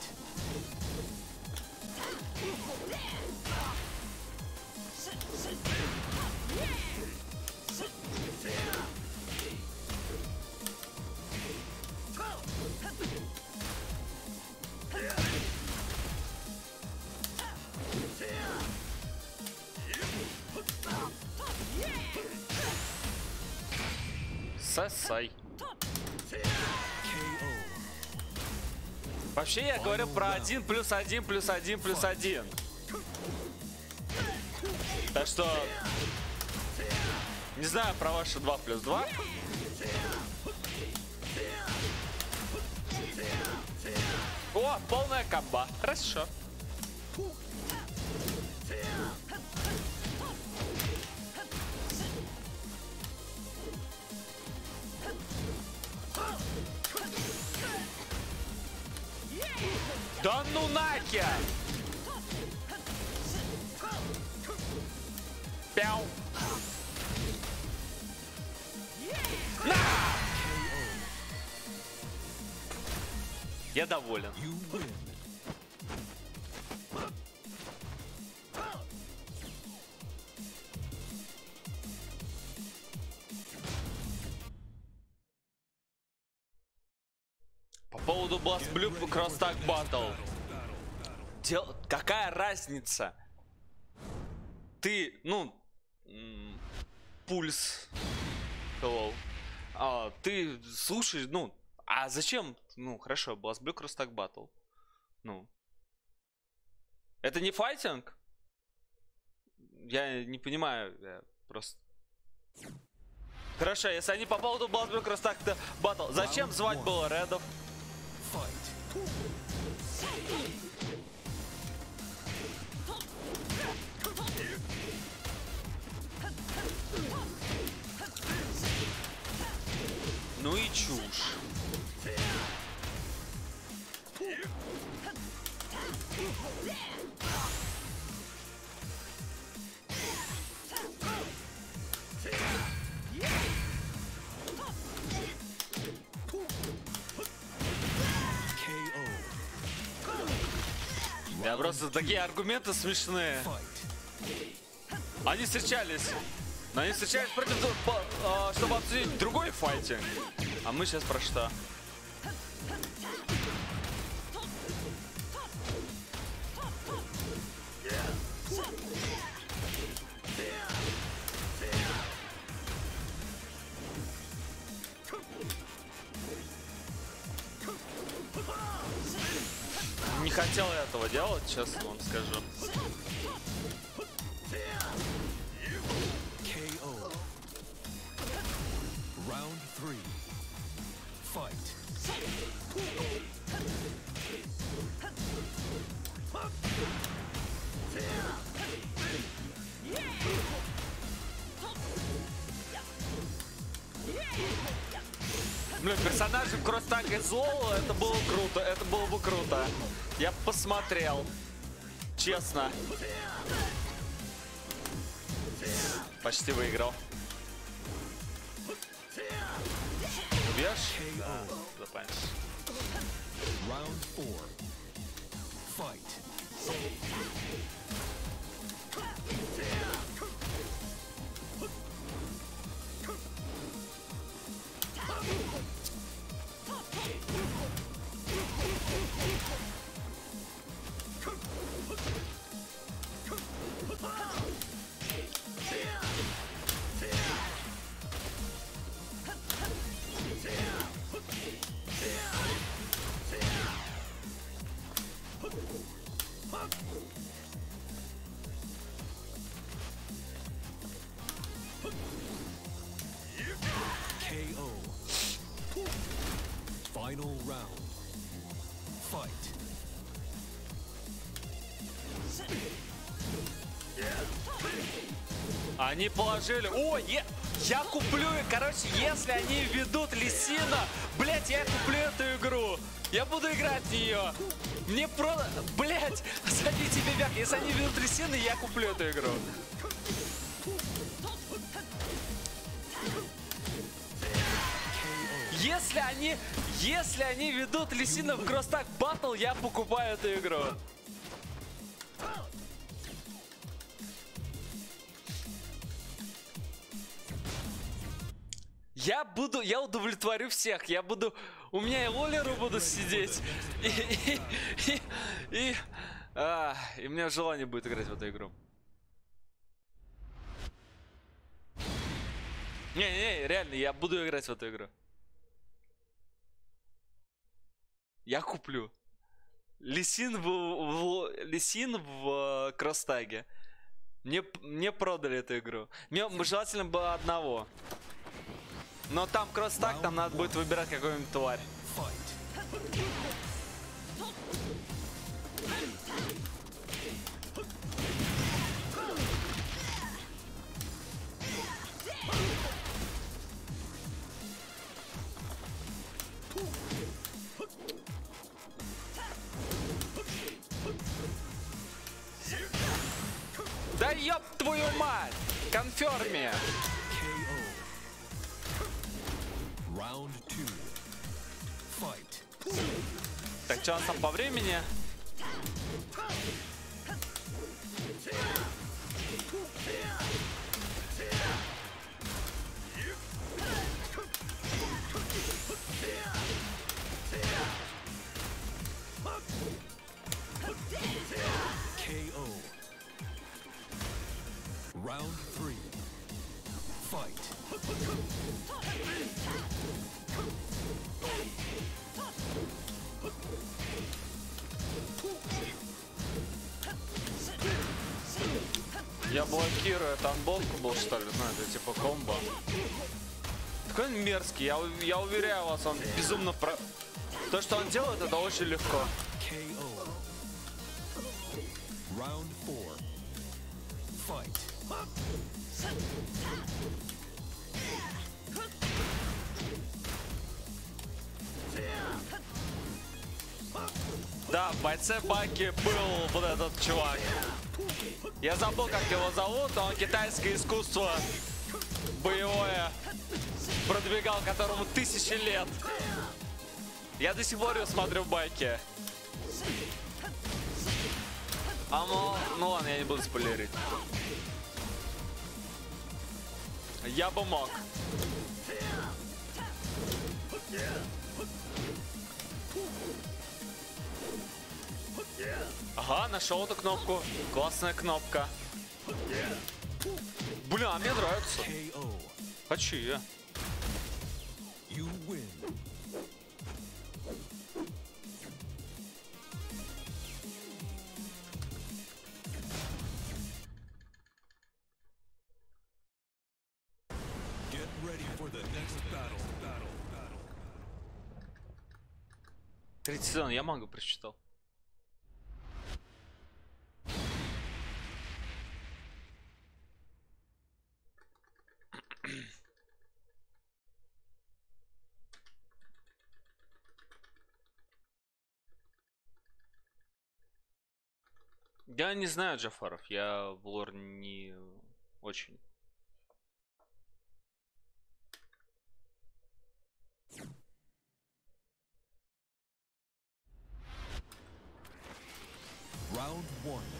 Сосай. Вообще я говорю про 1 плюс 1 плюс 1 плюс 1. Так что... Не знаю про ваши 2 плюс 2. О, полная комба. Хорошо. Ну нахер! Пяу! На! Я доволен. По поводу Blast Blue Cross Tag Battle. Дел- Какая разница? Ты, ну, пульс. Hello. А, ты слушаешь, ну, а зачем? Ну, хорошо, Cross Tag Battle. Ну. Это не файтинг? я не понимаю, я просто... Хорошо, если они по поводу Cross так-то батл, зачем звать было Редов? Ну и чушь. Я просто такие аргументы смешные. Они встречались. Но они встречались против, а, чтобы обсудить другой файтинг. А мы сейчас про что? Не хотел я этого делать, честно вам скажу. Блин, персонажи Кросстага и Злоу, это было круто, это было бы круто. Я посмотрел. Честно. Почти выиграл. Убьешь? Да, запомнишь. Round four. Fight. Они положили... О, е- я куплю... Короче, если они ведут Лисина, блять, я куплю эту игру. Я буду играть в нее. Мне про... Блять, садите бебяк. Если они ведут Лисина, я куплю эту игру. Если они... Если они ведут Лисина в Кросстак Батл, я покупаю эту игру. Я буду, я удовлетворю всех. Я буду, у меня и Лолеру буду сидеть, и, и, а, и у меня желание будет играть в эту игру. Не-не-не, реально, я буду играть в эту игру. Я куплю. Лисин в, в- Лисин в э, Кросстаге. Мне, мне продали эту игру. Мне желательно было одного. Но там кросстак, там надо будет выбирать какую-нибудь тварь. Да ёб твою мать! Конферме! Так, что там по времени? KO. Round Я блокирую, это анболку был что ли? Ну, это типа комбо. Такой он мерзкий, я, я уверяю вас, он безумно про... То, что он делает, это очень легко. KO. Round four. Fight. Да, в бойце Баки был вот этот чувак. Я забыл, как его зовут, но он китайское искусство боевое продвигал, которому тысячи лет. Я до сих пор его смотрю в байке. А ну, ну ладно, я не буду спойлерить. Я бы мог. Ага, нашел эту кнопку. Классная кнопка. А мне нравится. Хочу ее. Третий сезон я мангу прочитал. Я не знаю Джафаров, я в лор не очень. Round one.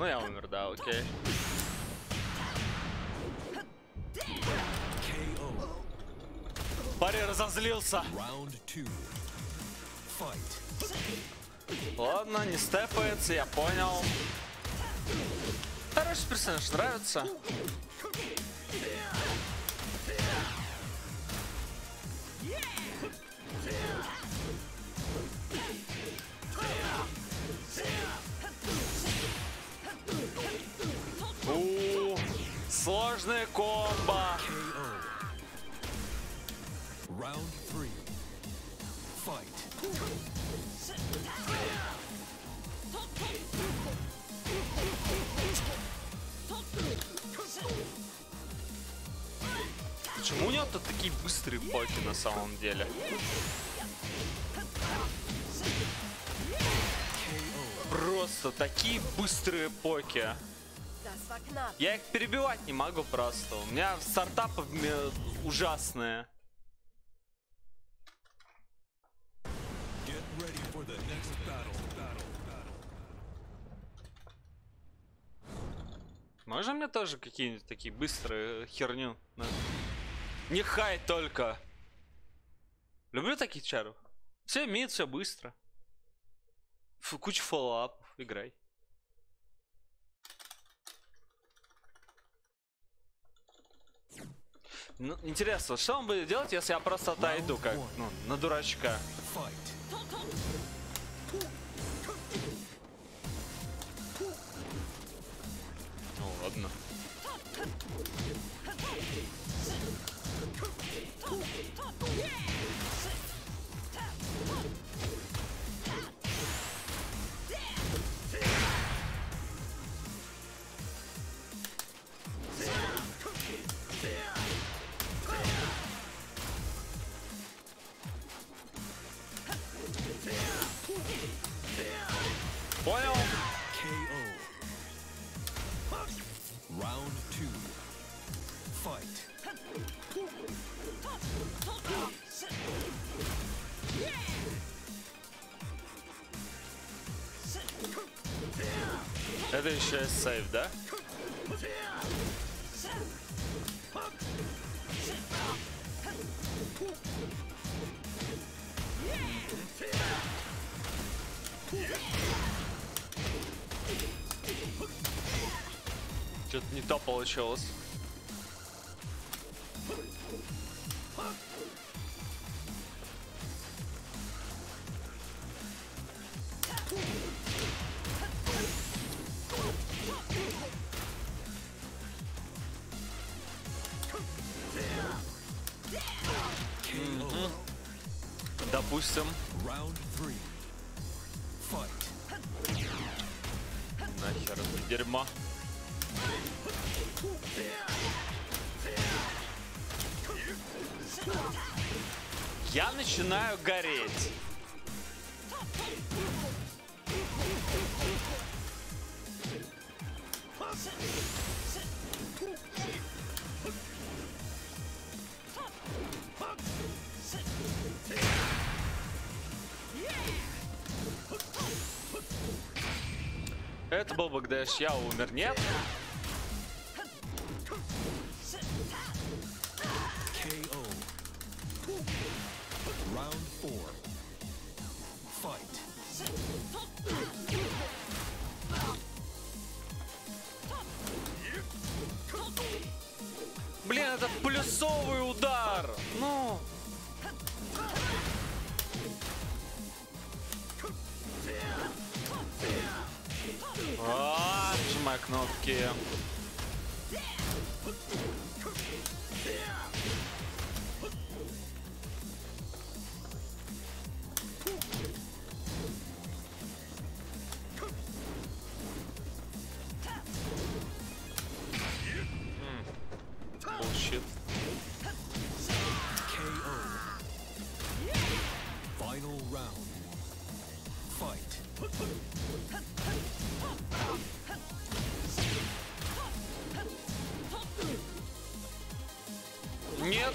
Ну я умер, да, окей. Парень разозлился. Ладно, не степается, я понял. Хороший персонаж, нравится. На самом деле? Просто такие быстрые поки. Я их перебивать не могу просто. У меня стартапы ужасные. Можно мне тоже какие-нибудь такие быстрые херню? Не хай только. Люблю таких чаров. Все имеет, все быстро. Фу, куча фоллоуапов. Играй. Ну, интересно, что он будет делать, если я просто отойду, как, ну, на дурачка? Fight. И сейв, да? Что-то не то получилось. Это был Багдаш, я умер, нет?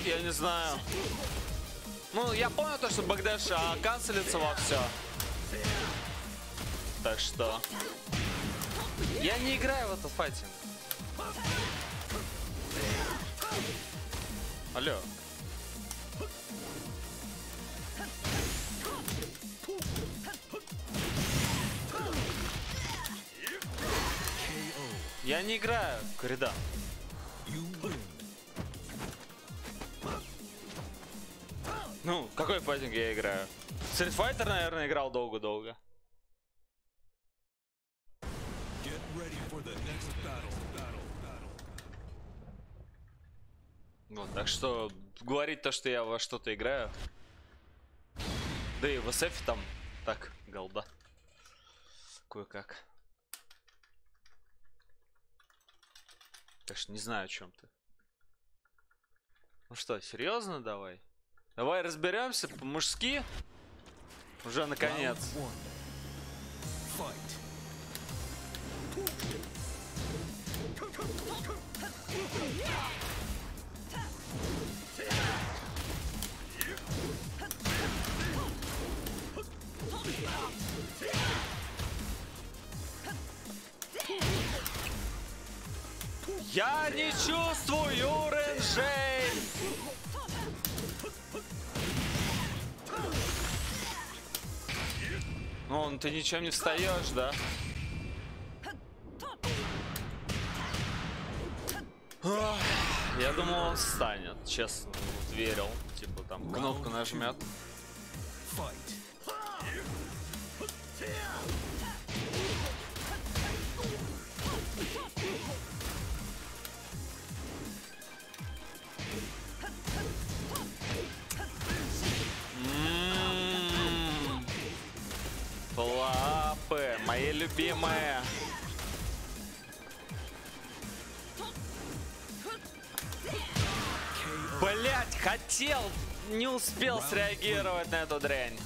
Я не знаю. Ну, я помню то, что Багдаш а, канцелится во все. Так что... Я не играю в этот файтинг. Алло. Я не играю Корида. Файтинг я играю? Street Fighter, наверное, играл долго-долго. Вот, так что говорить то, что я во что-то играю. Да и в SF там так, голда. Кое-как. Так что не знаю, о чем ты. Ну что, серьезно давай? Давай разберемся по-мужски. Уже наконец. Я не чувствую ренжей. Ну, ты ничем не встаешь, да? Я думал, он встанет, честно, верил. Типа там кнопку нажмет. Fight. Лапы, мои любимые. Блять, хотел, не успел среагировать на эту дрянь.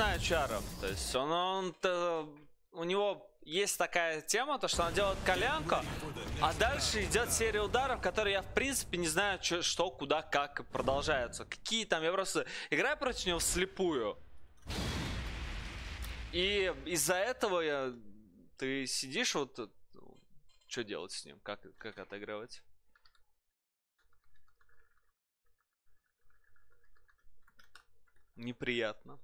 Знаю чаров. То есть он, он то- у него есть такая тема, то что он делает колянку, а дальше идет серия ударов, которые я в принципе не знаю, чё- что, куда, как продолжаются. Какие там, я просто играю против него вслепую. И из-за этого я, ты сидишь вот, что делать с ним, как, как отыгрывать? Неприятно.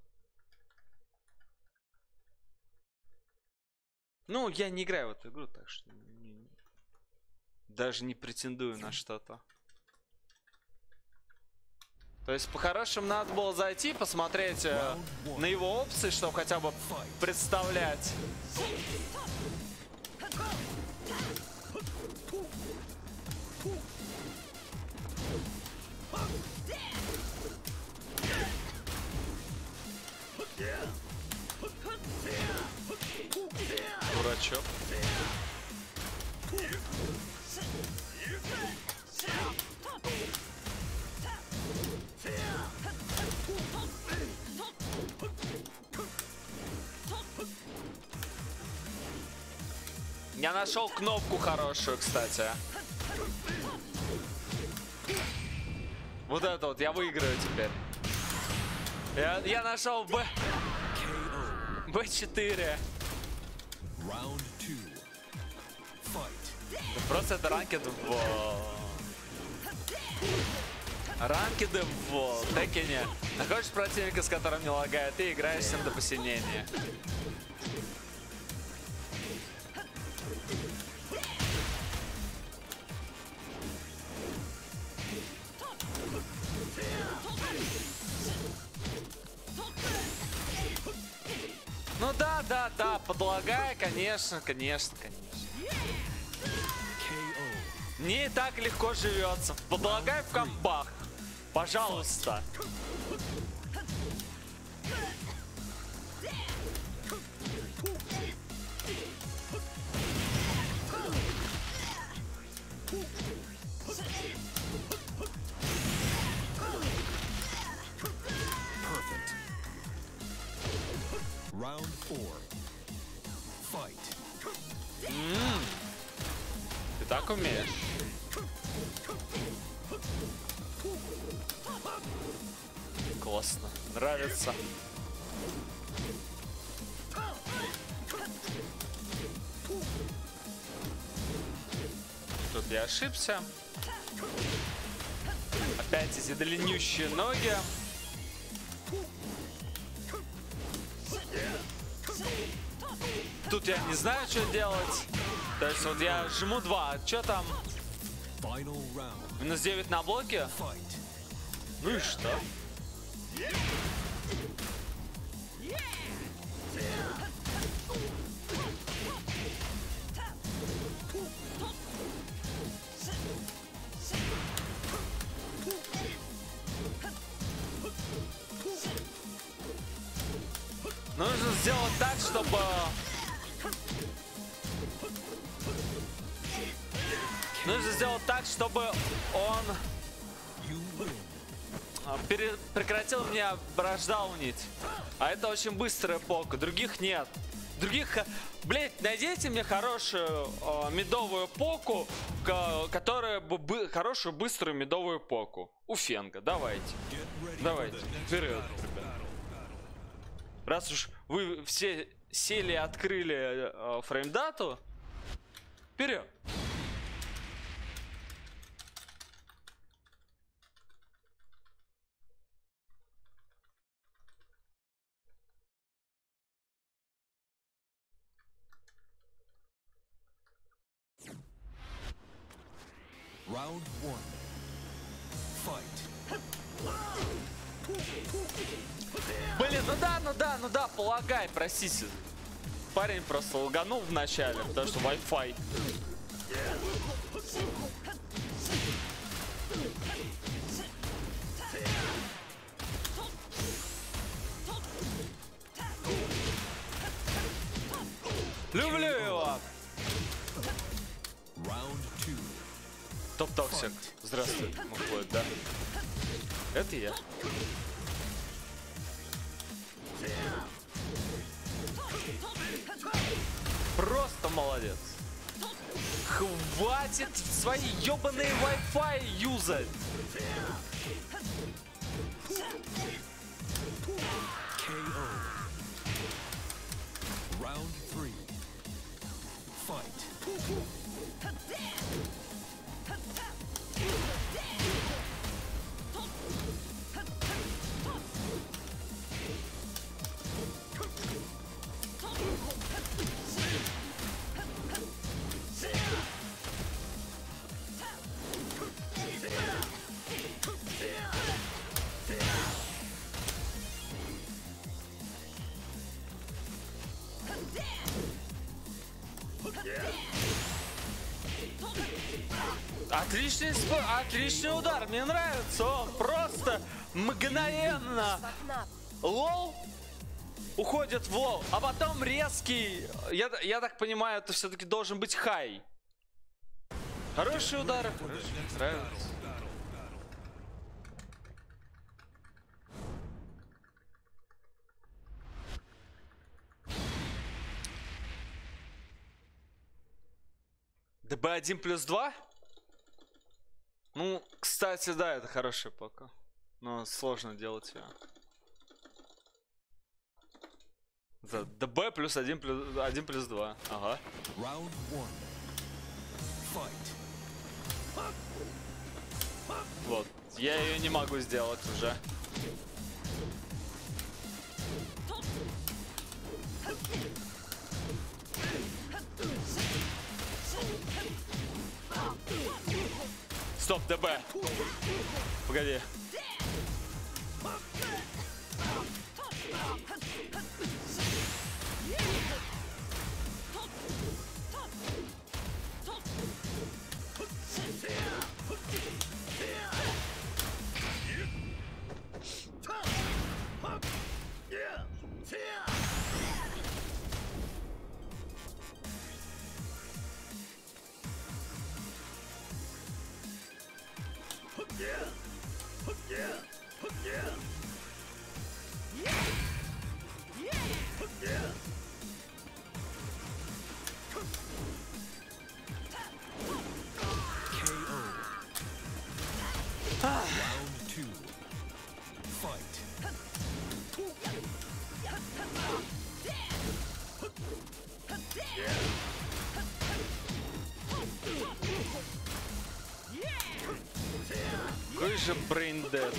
Ну, я не играю в эту игру, так что не- даже не претендую на что-то. То есть, по-хорошему, надо было зайти, посмотреть э, на его опции, чтобы хотя бы представлять. Дурачок. Я нашел кнопку хорошую, кстати. Вот это вот, я выиграю теперь. Я, я нашел Б... KO. Б4. Просто это ранкед в... Ранкеды в Текене. Находишь противника, с которым не лагает, и играешь с ним до посинения. Да, да, подлагай, конечно, конечно, конечно. Не так легко живется. Подлагай в компах. Пожалуйста. Round four. Fight. Ты так умеешь? Классно. Нравится. Тут я ошибся. Опять эти длиннющие ноги. Тут я не знаю, что делать. То есть вот я жму 2. Что там? Минус 9 на блоке? Ну и что? Нужно сделать так, чтобы... Нужно сделать так, чтобы он а, пере- прекратил меня браждаунить. А это очень быстрая полка, других нет. Других... Блять, найдите мне хорошую а, медовую поку, которая бы... бы- Хорошую быструю медовую поку. У Фенга, давайте. Давайте, вперед. Раз уж вы все сели и открыли э, фреймдату, вперед. Round one. Ну да, полагай, простите. Парень просто логанул вначале, потому что Wi-Fi. Люблю его! Топ-токсик. Здравствуй, Мухлойд, да? Это я. Молодец. Хватит свои ебаные Wi-Fi юзать. Round three. Fight. Отличный удар, мне нравится, он просто мгновенно лол уходит в лол, а потом резкий, я, я так понимаю, это все-таки должен быть хай. Хороший удар, хороший, нравится. ДБ1 плюс 2? Ну, кстати, да, это хорошая пока. Но сложно делать ее. За ДБ плюс 1 плюс, 1 плюс 2. Ага. One. Fight. Вот. Я ее не могу сделать уже. Стоп, ДБ. Погоди.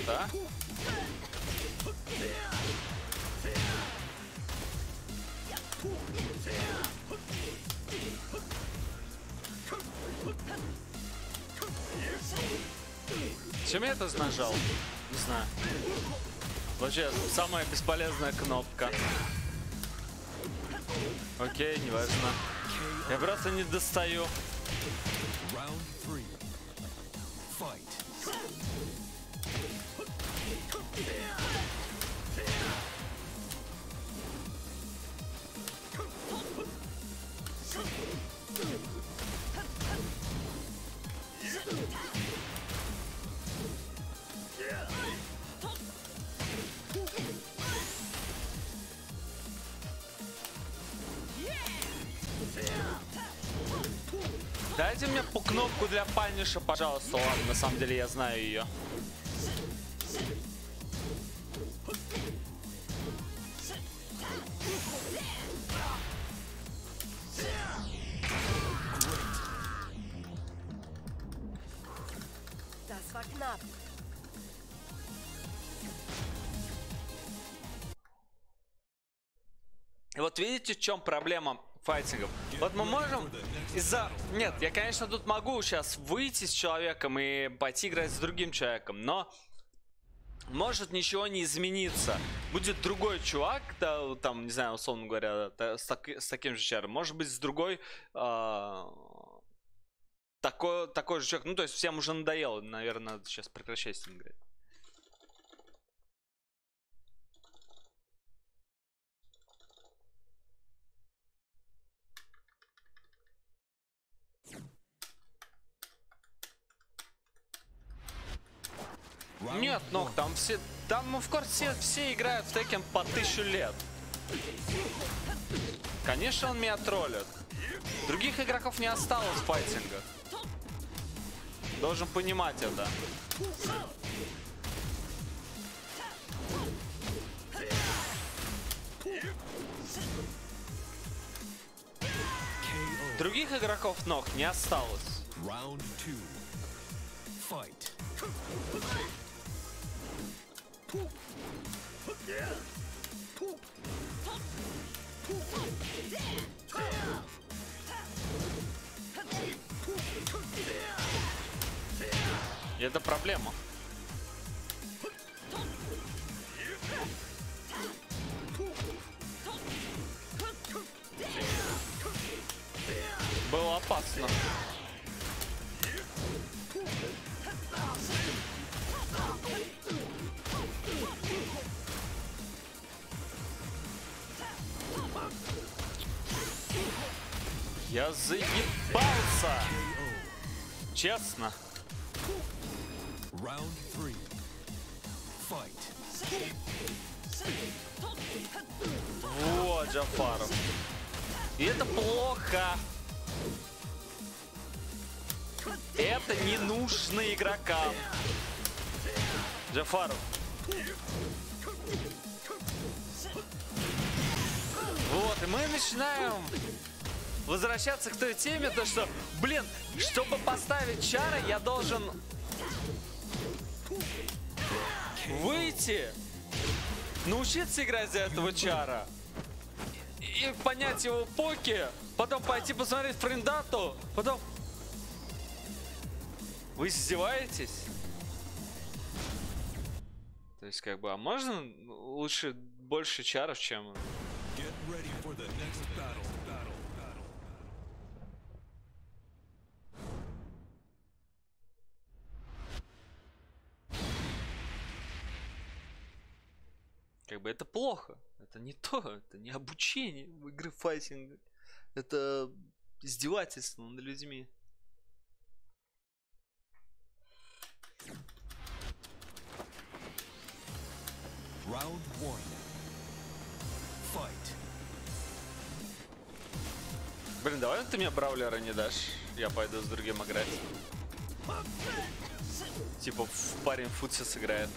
Брейндет, а? Чем я это нажал? Не знаю. Вообще, самая бесполезная кнопка. Окей, неважно. Я просто не достаю. Пожалуйста. Ладно, на самом деле я знаю ее. Вот видите, в чем проблема файтингов? Вот мы можем из-за... Нет, я, конечно, тут могу сейчас выйти с человеком и пойти играть с другим человеком, но может ничего не измениться. Будет другой чувак, да, там, не знаю, условно говоря, та- с, так- с таким же чаром. Может быть, с другой... а, такой, такой же человек. Ну, то есть всем уже надоело. Наверное, надо сейчас прекращать с ним играть. Нет, но one. там все... Там, of course, все, все играют в Tekken по тысячу лет. Конечно, он меня троллит. Других игроков не осталось в файтингах. Должен понимать это. Других игроков ног не осталось. Round two. Fight. Это проблема. Было опасно. Я заебался! Честно. Round three. Fight. Вот, Джафаров. И это плохо. Это не нужно игрокам. Джафаров. Вот, и мы начинаем возвращаться к той теме, то что, блин, чтобы поставить чары, я должен выйти, научиться играть за этого чара и понять его поки, потом пойти посмотреть френдату, потом... Вы издеваетесь? То есть, как бы, а можно лучше больше чаров, чем... бы это плохо. Это не то, это не обучение в игры файтинга. Это издевательство над людьми. One. Fight. Блин, давай ты мне браулера не дашь. Я пойду с другим играть. Типа в парень футси сыграет.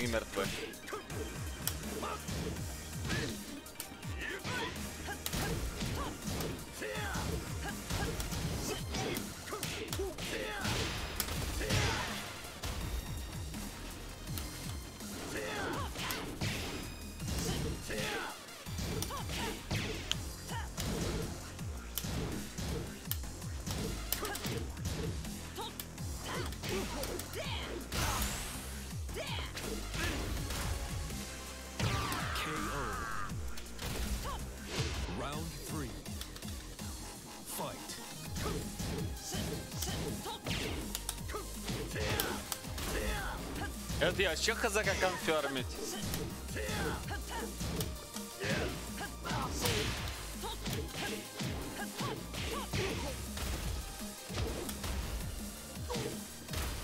Из-за этого я вообще хз как конфермить.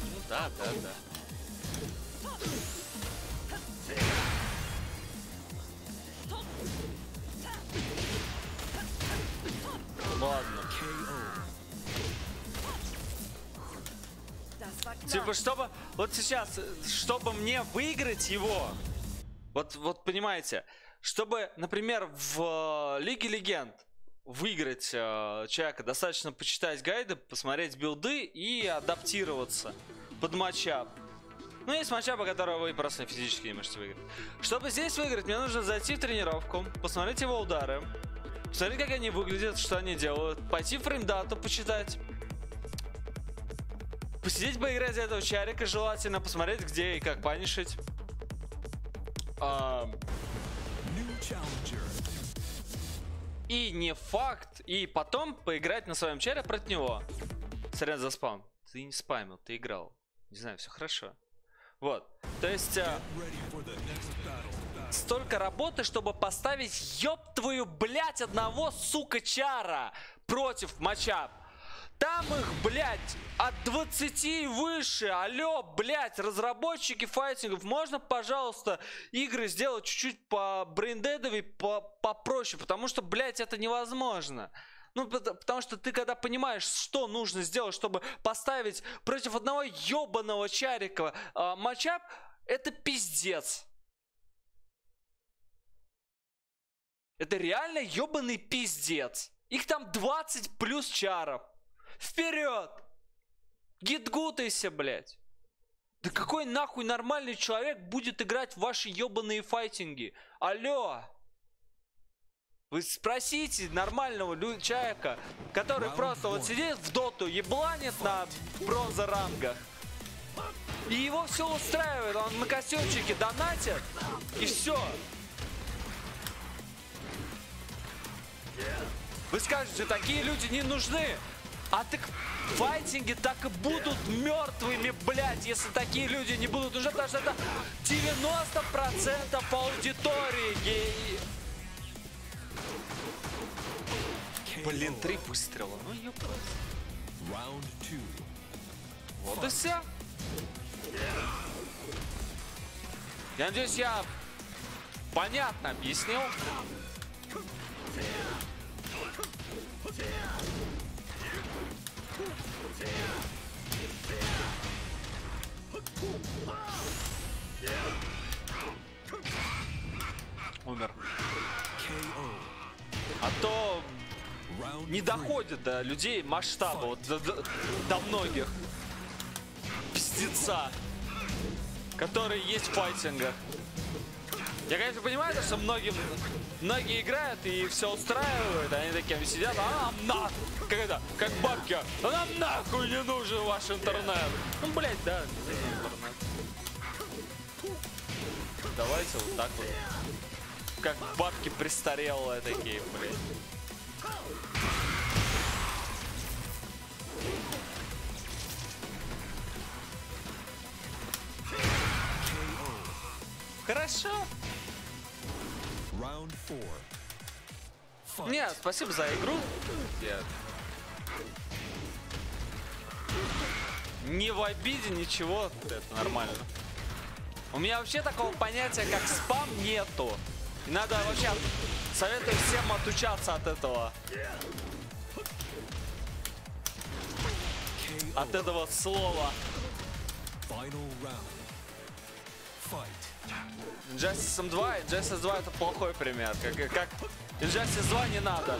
Ну да, да, да. Ладно. KO. Das war knapp. Типа, чтобы... Вот сейчас, э, чтобы мне выиграть его... Вот, вот понимаете, чтобы, например, в э, Лиге Легенд выиграть э, человека, достаточно почитать гайды, посмотреть билды и адаптироваться под матчап. Ну, есть матчапы, которые вы просто физически не можете выиграть. Чтобы здесь выиграть, мне нужно зайти в тренировку, посмотреть его удары, посмотреть, как они выглядят, что они делают, пойти в фреймдату почитать. Посидеть, поиграть за этого чарика желательно, посмотреть, где и как панишить. А, и не факт, и потом поиграть на своем чаре против него. Сорян за спам. Ты не спамил, ты играл. Не знаю, все хорошо. Вот. То есть... а, столько работы, чтобы поставить ёб твою, блять, одного, сука, чара против матчап. Там их, блядь, от 20 и выше. Алло, блядь, разработчики файтингов, можно, пожалуйста, игры сделать чуть-чуть по брейндедовей, по попроще, потому что, блядь, это невозможно. Ну, пот- потому что ты когда понимаешь, что нужно сделать, чтобы поставить против одного ёбаного чарика а, матчап, это пиздец. Это реально ебаный пиздец. Их там 20 плюс чаров. Вперед! Гитгутайся, блядь. Да какой нахуй нормальный человек будет играть в ваши ебаные файтинги? Алло! Вы спросите нормального человека, который просто вот сидит в доту, ебланит на бронза рангах. И его все устраивает, он на костюмчике донатит, и все. Вы скажете, такие люди не нужны. А так файтинги так и будут мертвыми, блядь, если такие люди не будут нужны, потому что это 90% аудитории. гей. Блин, три выстрела. Ну ёпта. Вот и все. Я надеюсь, я понятно объяснил. Умер. А то не доходит до людей масштаба, вот до, до- до многих. Пиздеца, которые есть в файтингах. Я, конечно, понимаю, что многим, многие играют и все устраивают, они такие сидят, а нам на, как это, как бабки, а нам нахуй не нужен ваш интернет. Ну, блядь, да, интернет. Давайте вот так вот. Как бабки престарелые такие, блядь. Хорошо. Нет, спасибо за игру. Я... Не в обиде, ничего, это нормально. У меня вообще такого понятия, как спам, нету. И надо вообще... Советую всем отучаться от этого. От этого слова. Final round. Fight. Injustice 2 и Injustice 2 это плохой пример. Как, как Injustice 2 не надо.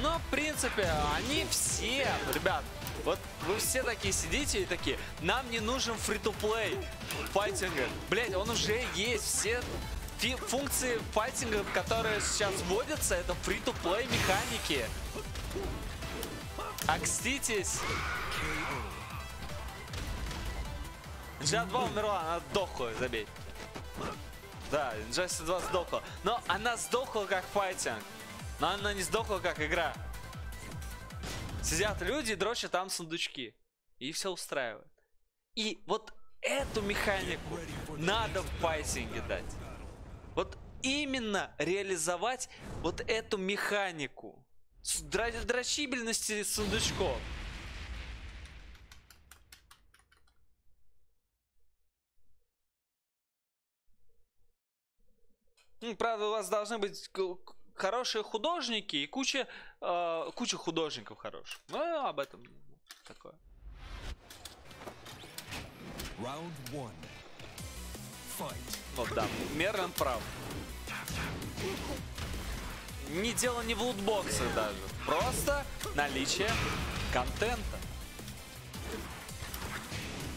Но, в принципе, они все, ребят, вот вы все такие сидите и такие, нам не нужен фри-то-плей файтинга. Блять, он уже есть. Все функции файтинга, которые сейчас вводятся, это фри-то-плей механики. Окститесь. Injustice 2 умерла, она дохла, забей. Да, Injustice 2 сдохла. Но она сдохла как файтинг. Но она не сдохла как игра. Сидят люди, дрочат там сундучки. И все устраивает. И вот эту механику надо в файтинге дать. Вот именно реализовать вот эту механику. Дрочибельности сундучков. Ну, Правда, у вас должны быть хорошие художники и куча, э, куча художников хороших. Ну, об этом ну, такое. One. Fight. Вот да, Мерлин прав. Не дело не в лутбоксах даже. Просто наличие контента.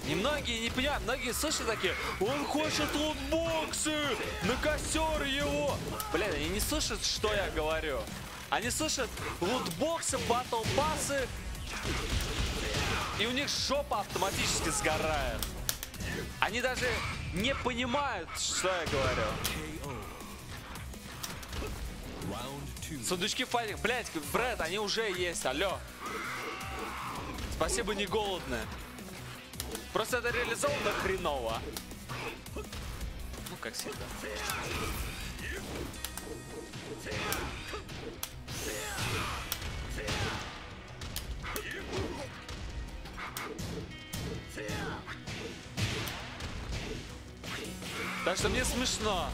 Немногие не понимают, многие слышат такие, он хочет лутбоксы, на костер его. Блин, они не слышат, что я говорю. Они слышат лутбоксы, батл и у них жопа автоматически сгорает. Они даже не понимают, что я говорю. Сундучки файтинг, блять, Брэд, они уже есть, алло. Спасибо, не голодные. Просто это реализовано хреново. Ну, как всегда. Так что мне смешно.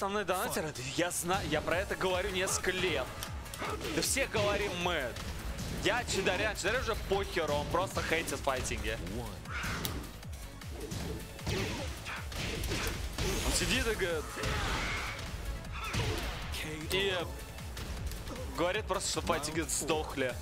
Основной донатеры, я знаю, я про это говорю несколько лет. Да все говорим мы. Я Чидарян, Чидарян уже похеру, он просто хейтит файтинги. Он сидит и говорит, и говорит просто, что файтинги сдохли.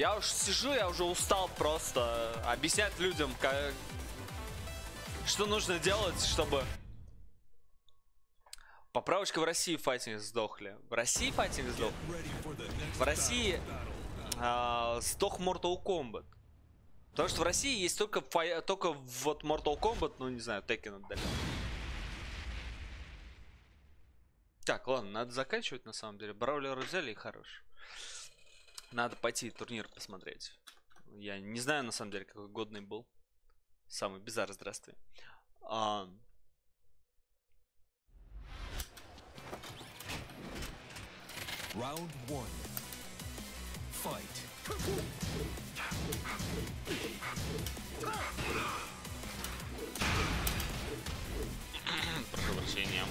Я уж сижу, я уже устал просто объяснять людям, как... что нужно делать, чтобы... Поправочка в России файтинг сдохли. В России файтинг сдох. В России а, сдох Mortal Kombat. Потому что в России есть только, фай- только вот Mortal Kombat, ну не знаю, Tekken отдаленно. Так, ладно, надо заканчивать на самом деле. Браулера взяли и хорош. Надо пойти турнир посмотреть. Я не знаю на самом деле, какой годный был. Самый bizarre, здравствуй. А, Round one. Fight. прошу прощения.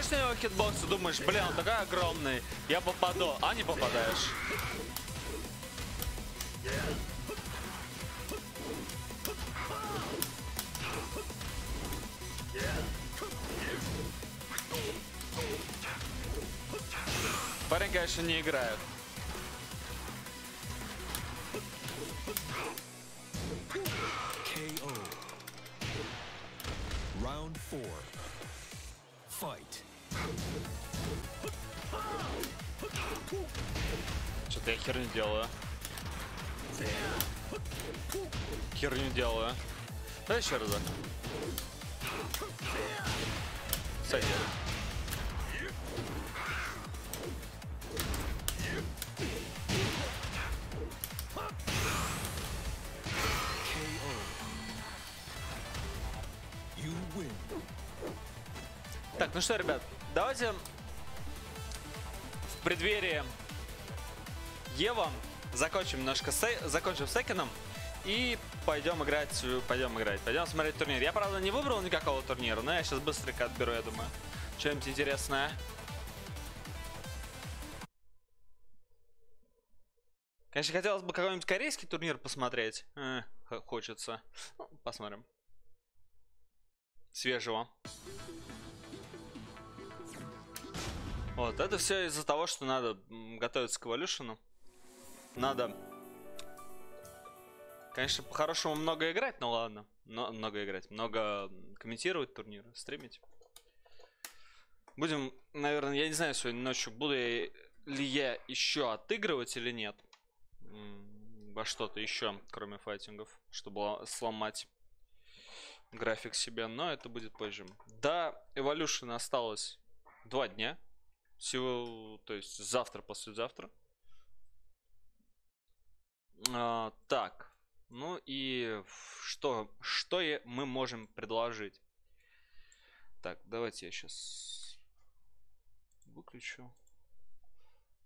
Смотришь на него хитбокс и думаешь, блин, он такой огромный, я попаду, а не попадаешь. Парень, конечно, не играет. Давай еще разок. Win. Так, ну что, ребят, давайте в преддверии Ева. Закончим немножко с, закончим с Экином. И пойдем играть, пойдем играть, пойдем смотреть турнир. Я, правда, не выбрал никакого турнира, но я сейчас быстренько отберу, я думаю. Что-нибудь интересное. Конечно, хотелось бы какой-нибудь корейский турнир посмотреть. Э, хочется. Ну, посмотрим. Свежего. Вот, это все из-за того, что надо готовиться к Evolution. Надо, конечно, по-хорошему много играть, но ладно. Но, много играть, много комментировать турниры, стримить. Будем, наверное, я не знаю сегодня ночью, буду ли я еще отыгрывать или нет. Во что-то еще, кроме файтингов, чтобы сломать график себе, но это будет позже. До Evolution осталось два дня. Всего, то есть завтра, послезавтра. А, так, ну и что, что мы можем предложить? Так, давайте я сейчас выключу.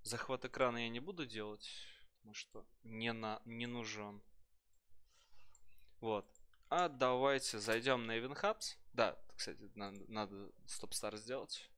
Захват экрана я не буду делать, потому что не, на, не нужен. Вот. А давайте зайдем на Even Hubs. Да, кстати, надо, надо стоп-стар сделать.